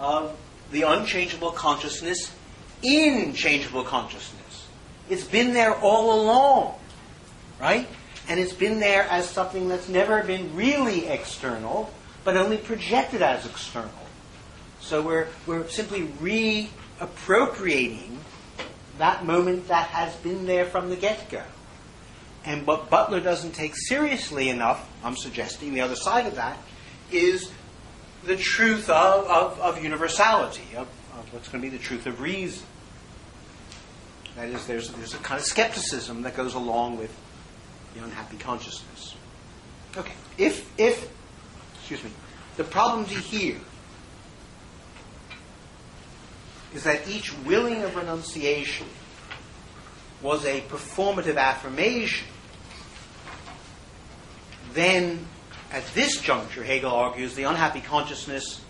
of the unchangeable consciousness in changeable consciousness. It's been there all along, right? And it's been there as something that's never been really external, but only projected as external. So we're, we're simply reappropriating that moment that has been there from the get go. And what Butler doesn't take seriously enough, I'm suggesting the other side of that, is the truth of, of, of universality, of, of what's going to be the truth of reason. That is, there's, there's a kind of skepticism that goes along with the unhappy consciousness. Okay, if, if, excuse me, the problem to here is that each willing of renunciation was a performative affirmation, then at this juncture, Hegel argues, the unhappy consciousness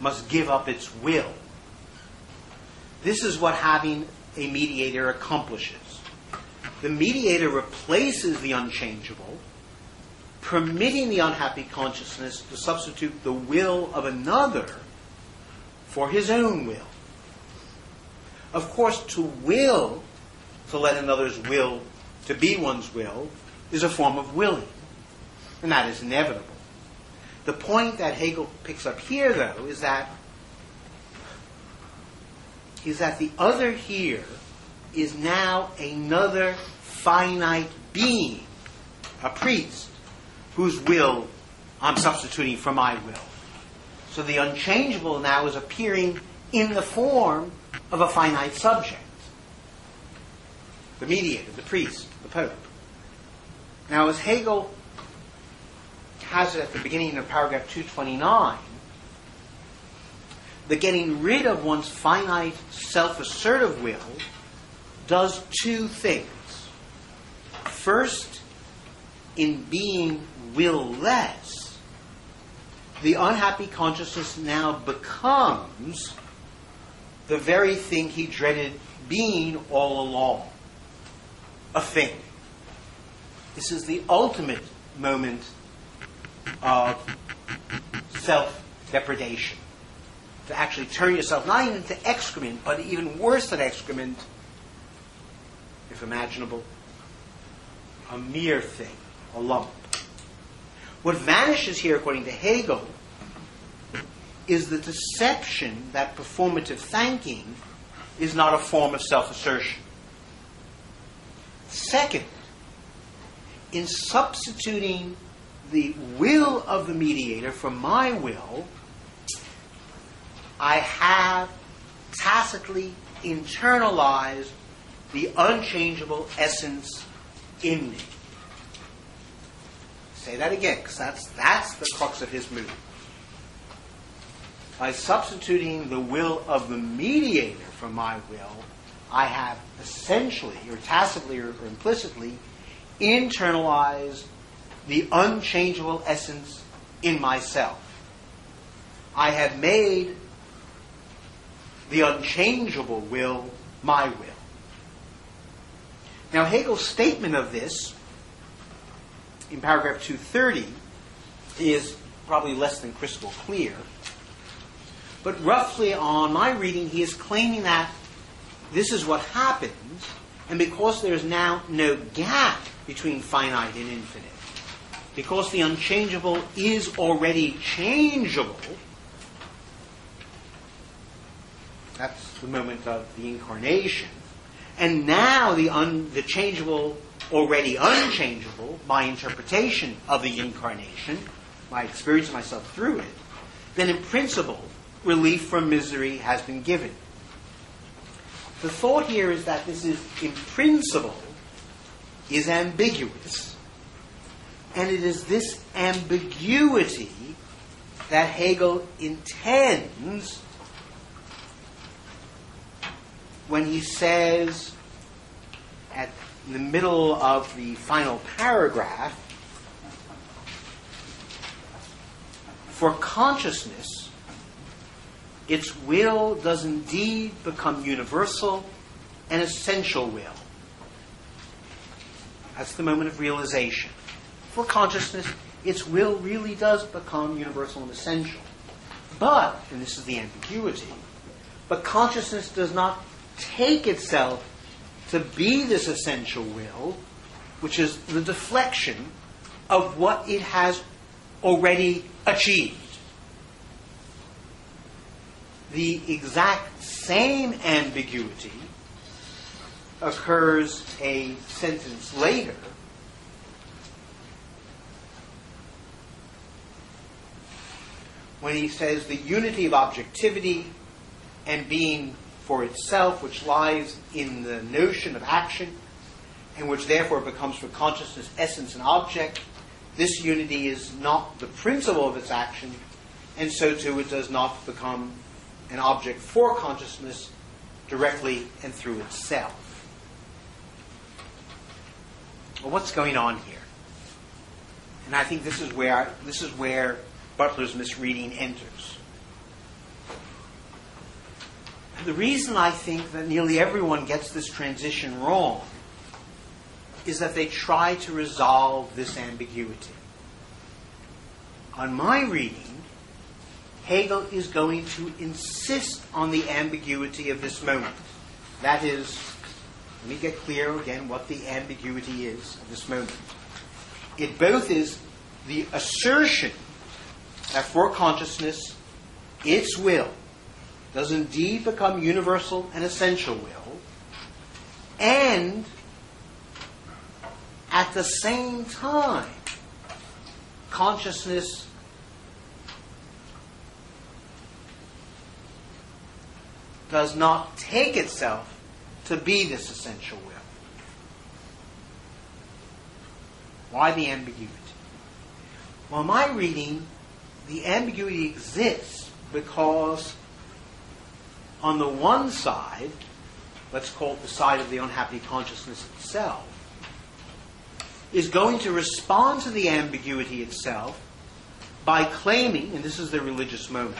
must give up its will. This is what having a mediator accomplishes. The mediator replaces the unchangeable, permitting the unhappy consciousness to substitute the will of another for his own will. Of course, to will, to let another's will to be one's will, is a form of willing, and that is inevitable. The point that Hegel picks up here, though, is that is that the other here is now another finite being, a priest, whose will I'm substituting for my will. So the unchangeable now is appearing in the form of a finite subject the mediator, the priest, the pope. Now, as Hegel has it at the beginning of paragraph 229, the getting rid of one's finite self assertive will does two things. First, in being will-less, the unhappy consciousness now becomes the very thing he dreaded being all along a thing. This is the ultimate moment of self depredation. To actually turn yourself not even into excrement, but even worse than excrement, if imaginable, a mere thing, a lump. What vanishes here, according to Hegel, is the deception that performative thanking is not a form of self assertion. Second, in substituting the will of the mediator for my will, I have tacitly internalized the unchangeable essence in me. Say that again, because that's, that's the crux of his movement. By substituting the will of the mediator for my will, I have essentially, or tacitly, or, or implicitly, internalized the unchangeable essence in myself. I have made the unchangeable will my will. Now, Hegel's statement of this in paragraph 230 is probably less than crystal clear. But roughly on my reading, he is claiming that this is what happens, and because there's now no gap between finite and infinite, because the unchangeable is already changeable, that's the moment of the incarnation, and now the, un, the changeable already unchangeable, my interpretation of the incarnation, my experience of myself through it, then in principle, relief from misery has been given. The thought here is that this is, in principle, is ambiguous. And it is this ambiguity that Hegel intends when he says at the middle of the final paragraph, for consciousness, its will does indeed become universal and essential will. That's the moment of realization. For consciousness, its will really does become universal and essential. But, and this is the ambiguity, but consciousness does not take itself to be this essential will, which is the deflection of what it has already achieved. The exact same ambiguity occurs a sentence later when he says the unity of objectivity and being for itself, which lies in the notion of action, and which therefore becomes for consciousness essence and object, this unity is not the principle of its action, and so too it does not become an object for consciousness directly and through itself. Well, what's going on here? And I think this is where this is where Butler's misreading enters. The reason I think that nearly everyone gets this transition wrong is that they try to resolve this ambiguity. On my reading, Hegel is going to insist on the ambiguity of this moment. That is, let me get clear again what the ambiguity is of this moment. It both is the assertion that for consciousness, its will does indeed become universal and essential will, and at the same time, consciousness does not take itself to be this essential will. Why the ambiguity? Well, my reading, the ambiguity exists because on the one side, let's call it the side of the unhappy consciousness itself, is going to respond to the ambiguity itself by claiming, and this is the religious moment,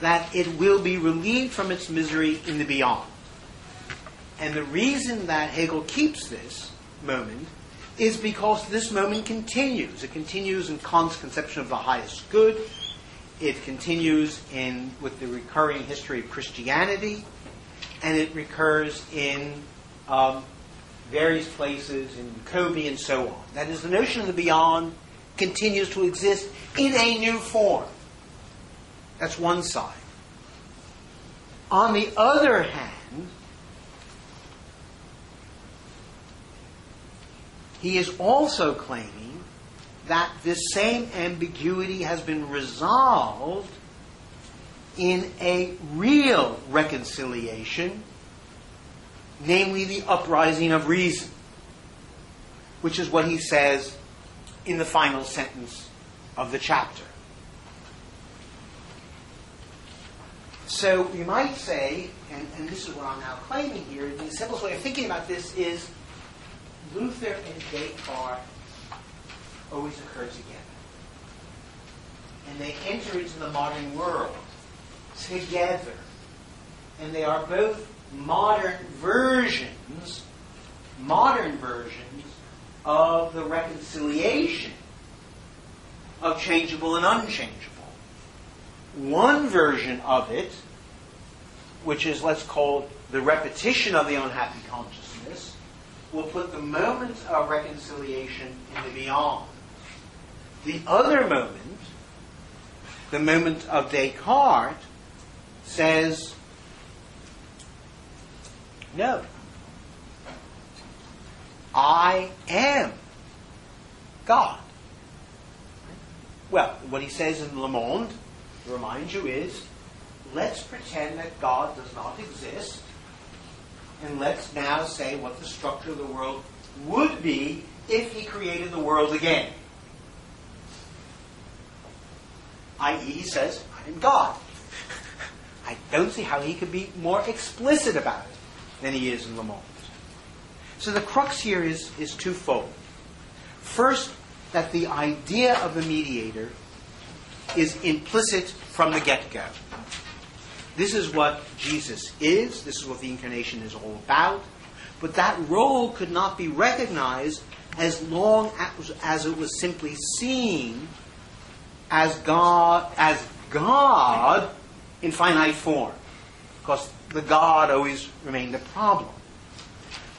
that it will be relieved from its misery in the beyond. And the reason that Hegel keeps this moment is because this moment continues. It continues in Kant's conception of the highest good, it continues in with the recurring history of Christianity, and it recurs in um, various places in Kobe and so on. That is, the notion of the beyond continues to exist in a new form. That's one side. On the other hand, he is also claiming that this same ambiguity has been resolved in a real reconciliation, namely the uprising of reason, which is what he says in the final sentence of the chapter. So you might say, and, and this is what I'm now claiming here, the simplest way of thinking about this is Luther and Descartes always occur together. And they enter into the modern world together. And they are both modern versions, modern versions of the reconciliation of changeable and unchangeable. One version of it, which is, let's call the repetition of the unhappy consciousness, will put the moment of reconciliation in the beyond. The other moment, the moment of Descartes, says, no. I am God. Well, what he says in Le Monde, to remind you, is let's pretend that God does not exist. and let's now say what the structure of the world would be if he created the world again. I.e., he says, I am God. I don't see how he could be more explicit about it than he is in Le Monde. So the crux here is, is twofold. First, that the idea of the mediator is implicit from the get go. This is what Jesus is, this is what the incarnation is all about, but that role could not be recognized as long as, as it was simply seen as God as God in finite form. Because the God always remained a problem.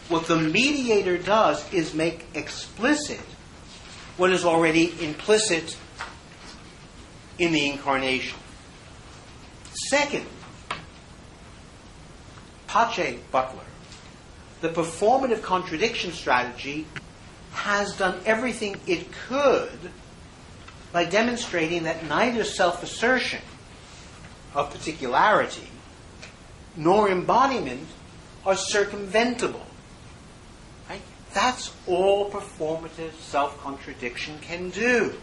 What the mediator does is make explicit what is already implicit in the incarnation. Second, pace Butler, the performative contradiction strategy has done everything it could by demonstrating that neither self assertion of particularity nor embodiment are circumventable. Right? That's all performative self contradiction can do.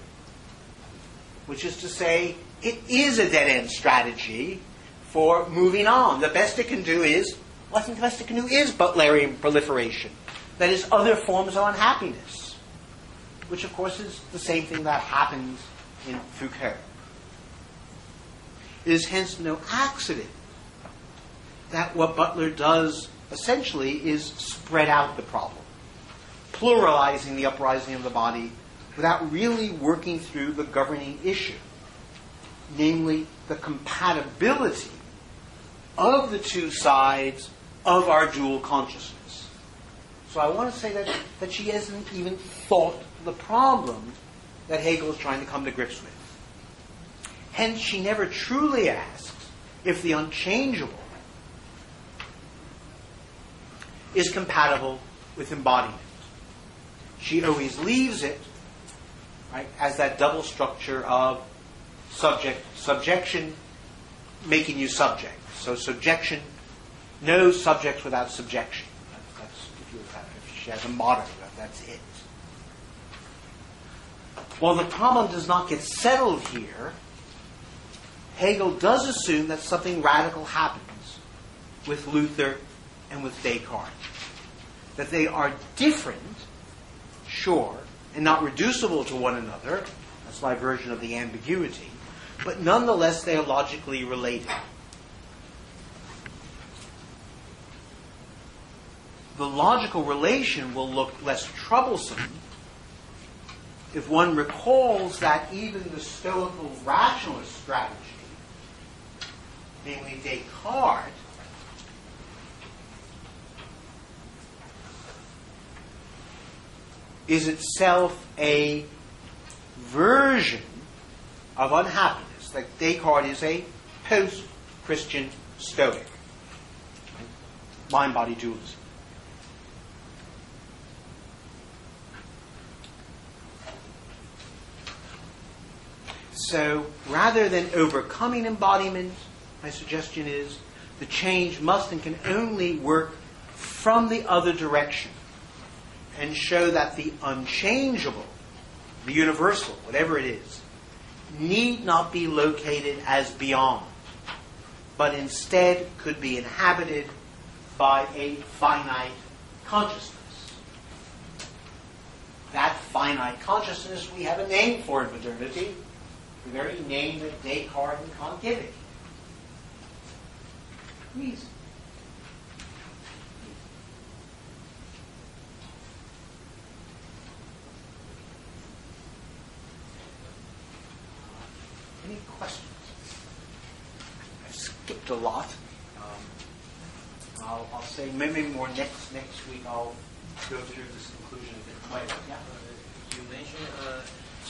Which is to say, it is a dead end strategy for moving on. The best it can do is, well, I think the best it can do is Butlerian proliferation. That is, other forms of unhappiness. Which, of course, is the same thing that happens in Foucault. It is hence no accident that what Butler does essentially is spread out the problem, pluralizing the uprising of the body without really working through the governing issue, namely the compatibility of the two sides of our dual consciousness. So I want to say that, that she hasn't even thought the problem that Hegel is trying to come to grips with. Hence, she never truly asks if the unchangeable is compatible with embodiment. She always leaves it right, as that double structure of subject, subjection, making you subject. So subjection, no subjects without subjection. That's, if, you, if she has a motto, that's it. While the problem does not get settled here, Hegel does assume that something radical happens with Luther and with Descartes. That they are different, sure, and not reducible to one another. That's my version of the ambiguity. But nonetheless, they are logically related. The logical relation will look less troublesome if one recalls that even the Stoical rationalist strategy, namely Descartes, is itself a version of unhappiness. Like Descartes is a post Christian Stoic. Mind body dualism. So rather than overcoming embodiment, my suggestion is the change must and can only work from the other direction and show that the unchangeable, the universal, whatever it is, need not be located as beyond, but instead could be inhabited by a finite consciousness. That finite consciousness we have a name for in modernity, the very name that Descartes and it. Reason. Any questions? I've skipped a lot. Um, I'll, I'll say maybe more next next week. I'll go through this conclusion a bit later. Yeah. You mentioned uh,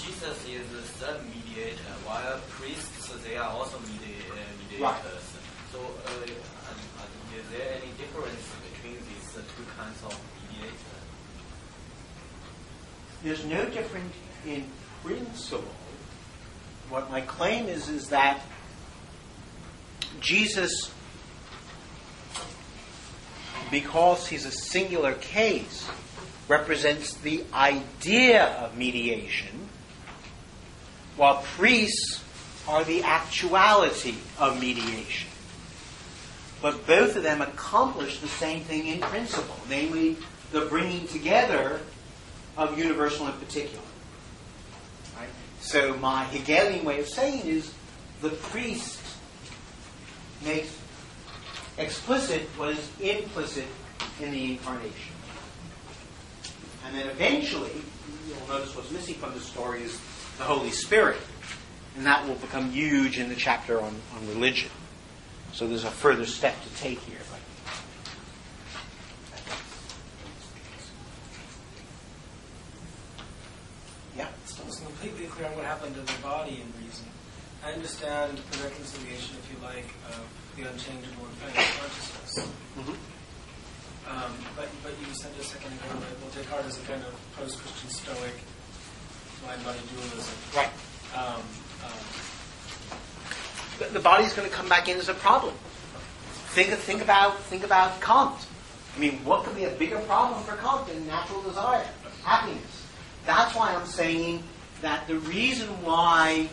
Jesus is the third mediator, while priests they are also medi- uh, mediators. Right. So, uh, uh, is there any difference between these uh, two kinds of mediators? There's no difference in principle. What my claim is is that Jesus because he's a singular case, represents the idea of mediation, while priests are the actuality of mediation. But both of them accomplish the same thing in principle, namely the bringing together of universal and particular. Right? So my Hegelian way of saying is the priest makes explicit what is implicit in the incarnation. And then eventually, you'll notice what's missing from the story is the Holy Spirit. And that will become huge in the chapter on, on religion. So there's a further step to take here. But yeah. Still isn't completely clear on what happened to the body and reason. I understand the reconciliation, if you like, of the unchangeable and finite consciousness. Mhm. Um, but, but you said just a second ago that well, Descartes is a kind of post-Christian Stoic mind-body dualism. Right. Um, um, The, the body's going to come back in as a problem. Think, think about think about Kant. I mean, what could be a bigger problem for Kant than natural desire, happiness? That's why I'm saying that the reason why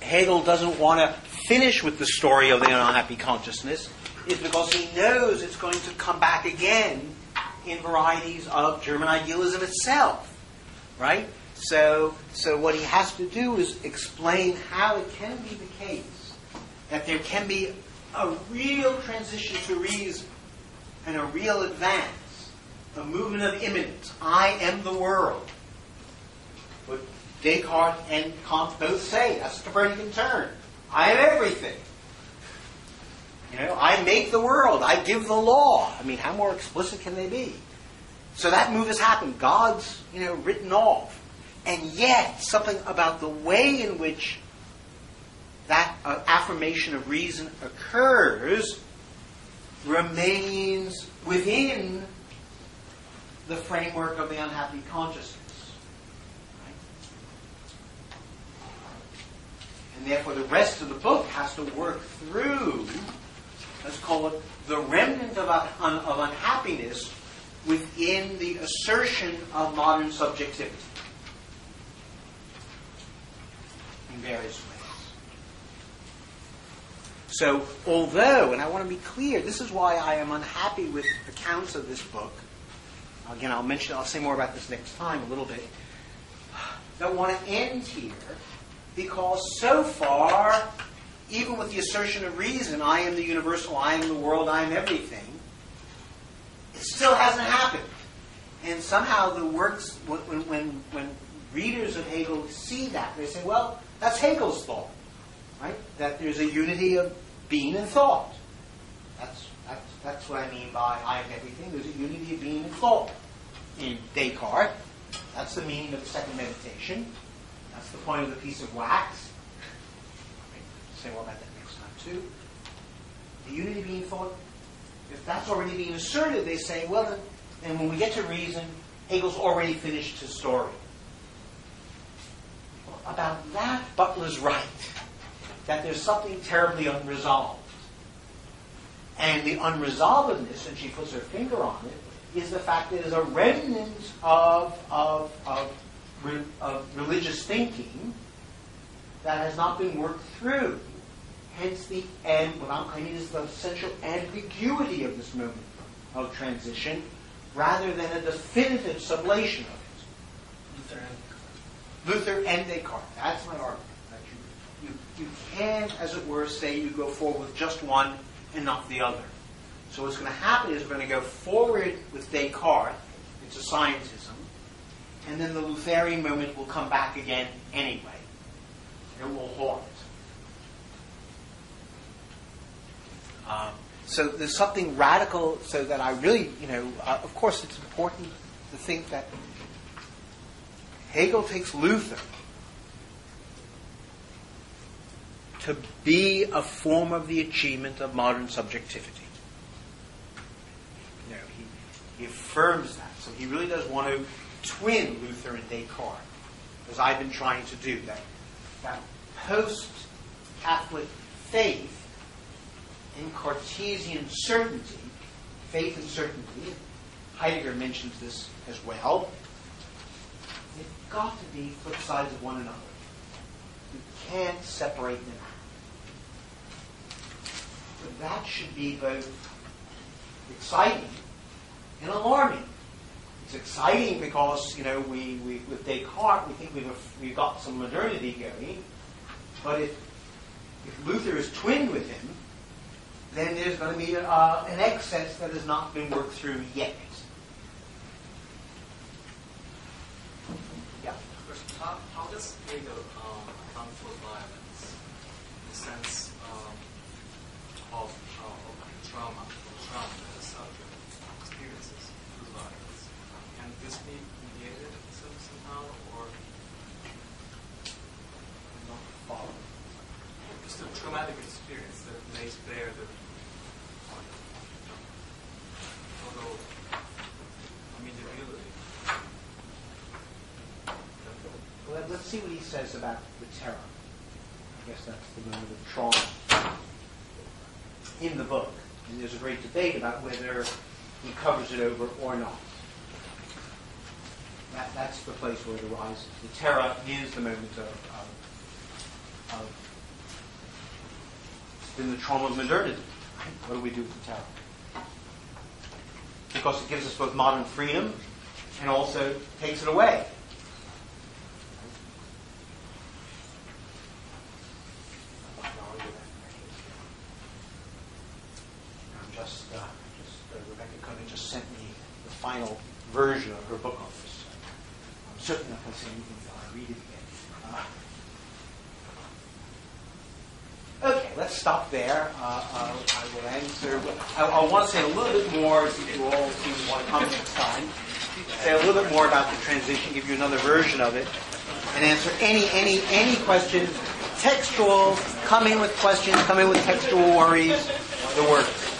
Hegel doesn't want to finish with the story of the unhappy consciousness is because he knows it's going to come back again in varieties of German idealism itself. Right? So, so what he has to do is explain how it can be the case that there can be a real transition to reason and a real advance, a movement of immanence. I am the world. What Descartes and Kant both say, that's the Copernican turn. I am everything. You know, I make the world. I give the law. I mean, how more explicit can they be? So that move has happened. God's, you know, written off. And yet, something about the way in which that uh, affirmation of reason occurs remains within the framework of the unhappy consciousness. Right? And therefore, the rest of the book has to work through, let's call it, the remnant of, un- of unhappiness within the assertion of modern subjectivity in various ways. So, although, and I want to be clear, this is why I am unhappy with the accounts of this book. Again, I'll mention, I'll say more about this next time a little bit. I want to end here because so far, even with the assertion of reason, I am the universal, I am the world, I am everything, it still hasn't happened. And somehow the works, when, when, when readers of Hegel see that, they say, well, that's Hegel's thought, right? That there's a unity of being and thought. That's, that's, that's what I mean by I am everything. There's a unity of being and thought. In Descartes, that's the meaning of the second meditation. That's the point of the piece of wax. Say more about that next time, too. The unity being thought, if that's already being asserted, they say, well, then, when we get to reason, Hegel's already finished his story. Well, about that, Butler's right. That there's something terribly unresolved. And the unresolvedness, and she puts her finger on it, is the fact that there's a remnant of, of, of, of religious thinking that has not been worked through. Hence the and what I'm, I mean is the essential ambiguity of this moment of transition, rather than a definitive sublation of it. Luther and Luther and Descartes. That's my argument. That you, you, you can, as it were, say you go forward with just one and not the other. So what's going to happen is we're going to go forward with Descartes it's a scientism, and then the Lutheran moment will come back again anyway. It will haunt. Um, so there's something radical, so that I really, you know, uh, of course it's important to think that Hegel takes Luther to be a form of the achievement of modern subjectivity. You know, he, he affirms that. So he really does want to twin Luther and Descartes, as I've been trying to do. That, that post-Catholic faith in Cartesian certainty, faith and certainty, Heidegger mentions this as well, they've got to be flip sides of one another. You can't separate them out. But that should be both exciting and alarming. It's exciting because, you know, we, we with Descartes, we think we've, we've got some modernity going. But if, if Luther is twinned with him, then there's going to be uh, an excess that has not been worked through yet. Yeah. How, how does Hegel um, account for violence in the sense um, of, uh, of trauma, or trauma as subject experiences through violence? Can this be mediated some- somehow, or Not follow. just a traumatic experience that lays bare the total immutability? Well, let- let's see what he says about the terror. I guess that's the moment of trauma in the book. And there's a great debate about whether he covers it over or not. That, that's the place where it arises. The terror is the moment of, of, of been the trauma of modernity. What do we do with the terror? Because it gives us both modern freedom and also takes it away. I'm just, uh, just uh, Rebecca Comay just sent me the final version of her book on this. I'm not going to say anything until I read it again. Uh, okay, let's stop there. Uh, uh, I will answer. I, I want to say a little bit more, if you all seem to want to come next time. Say a little bit more about the transition, give you another version of it, and answer any, any, any questions. Textual, come in with questions, come in with textual worries, the works.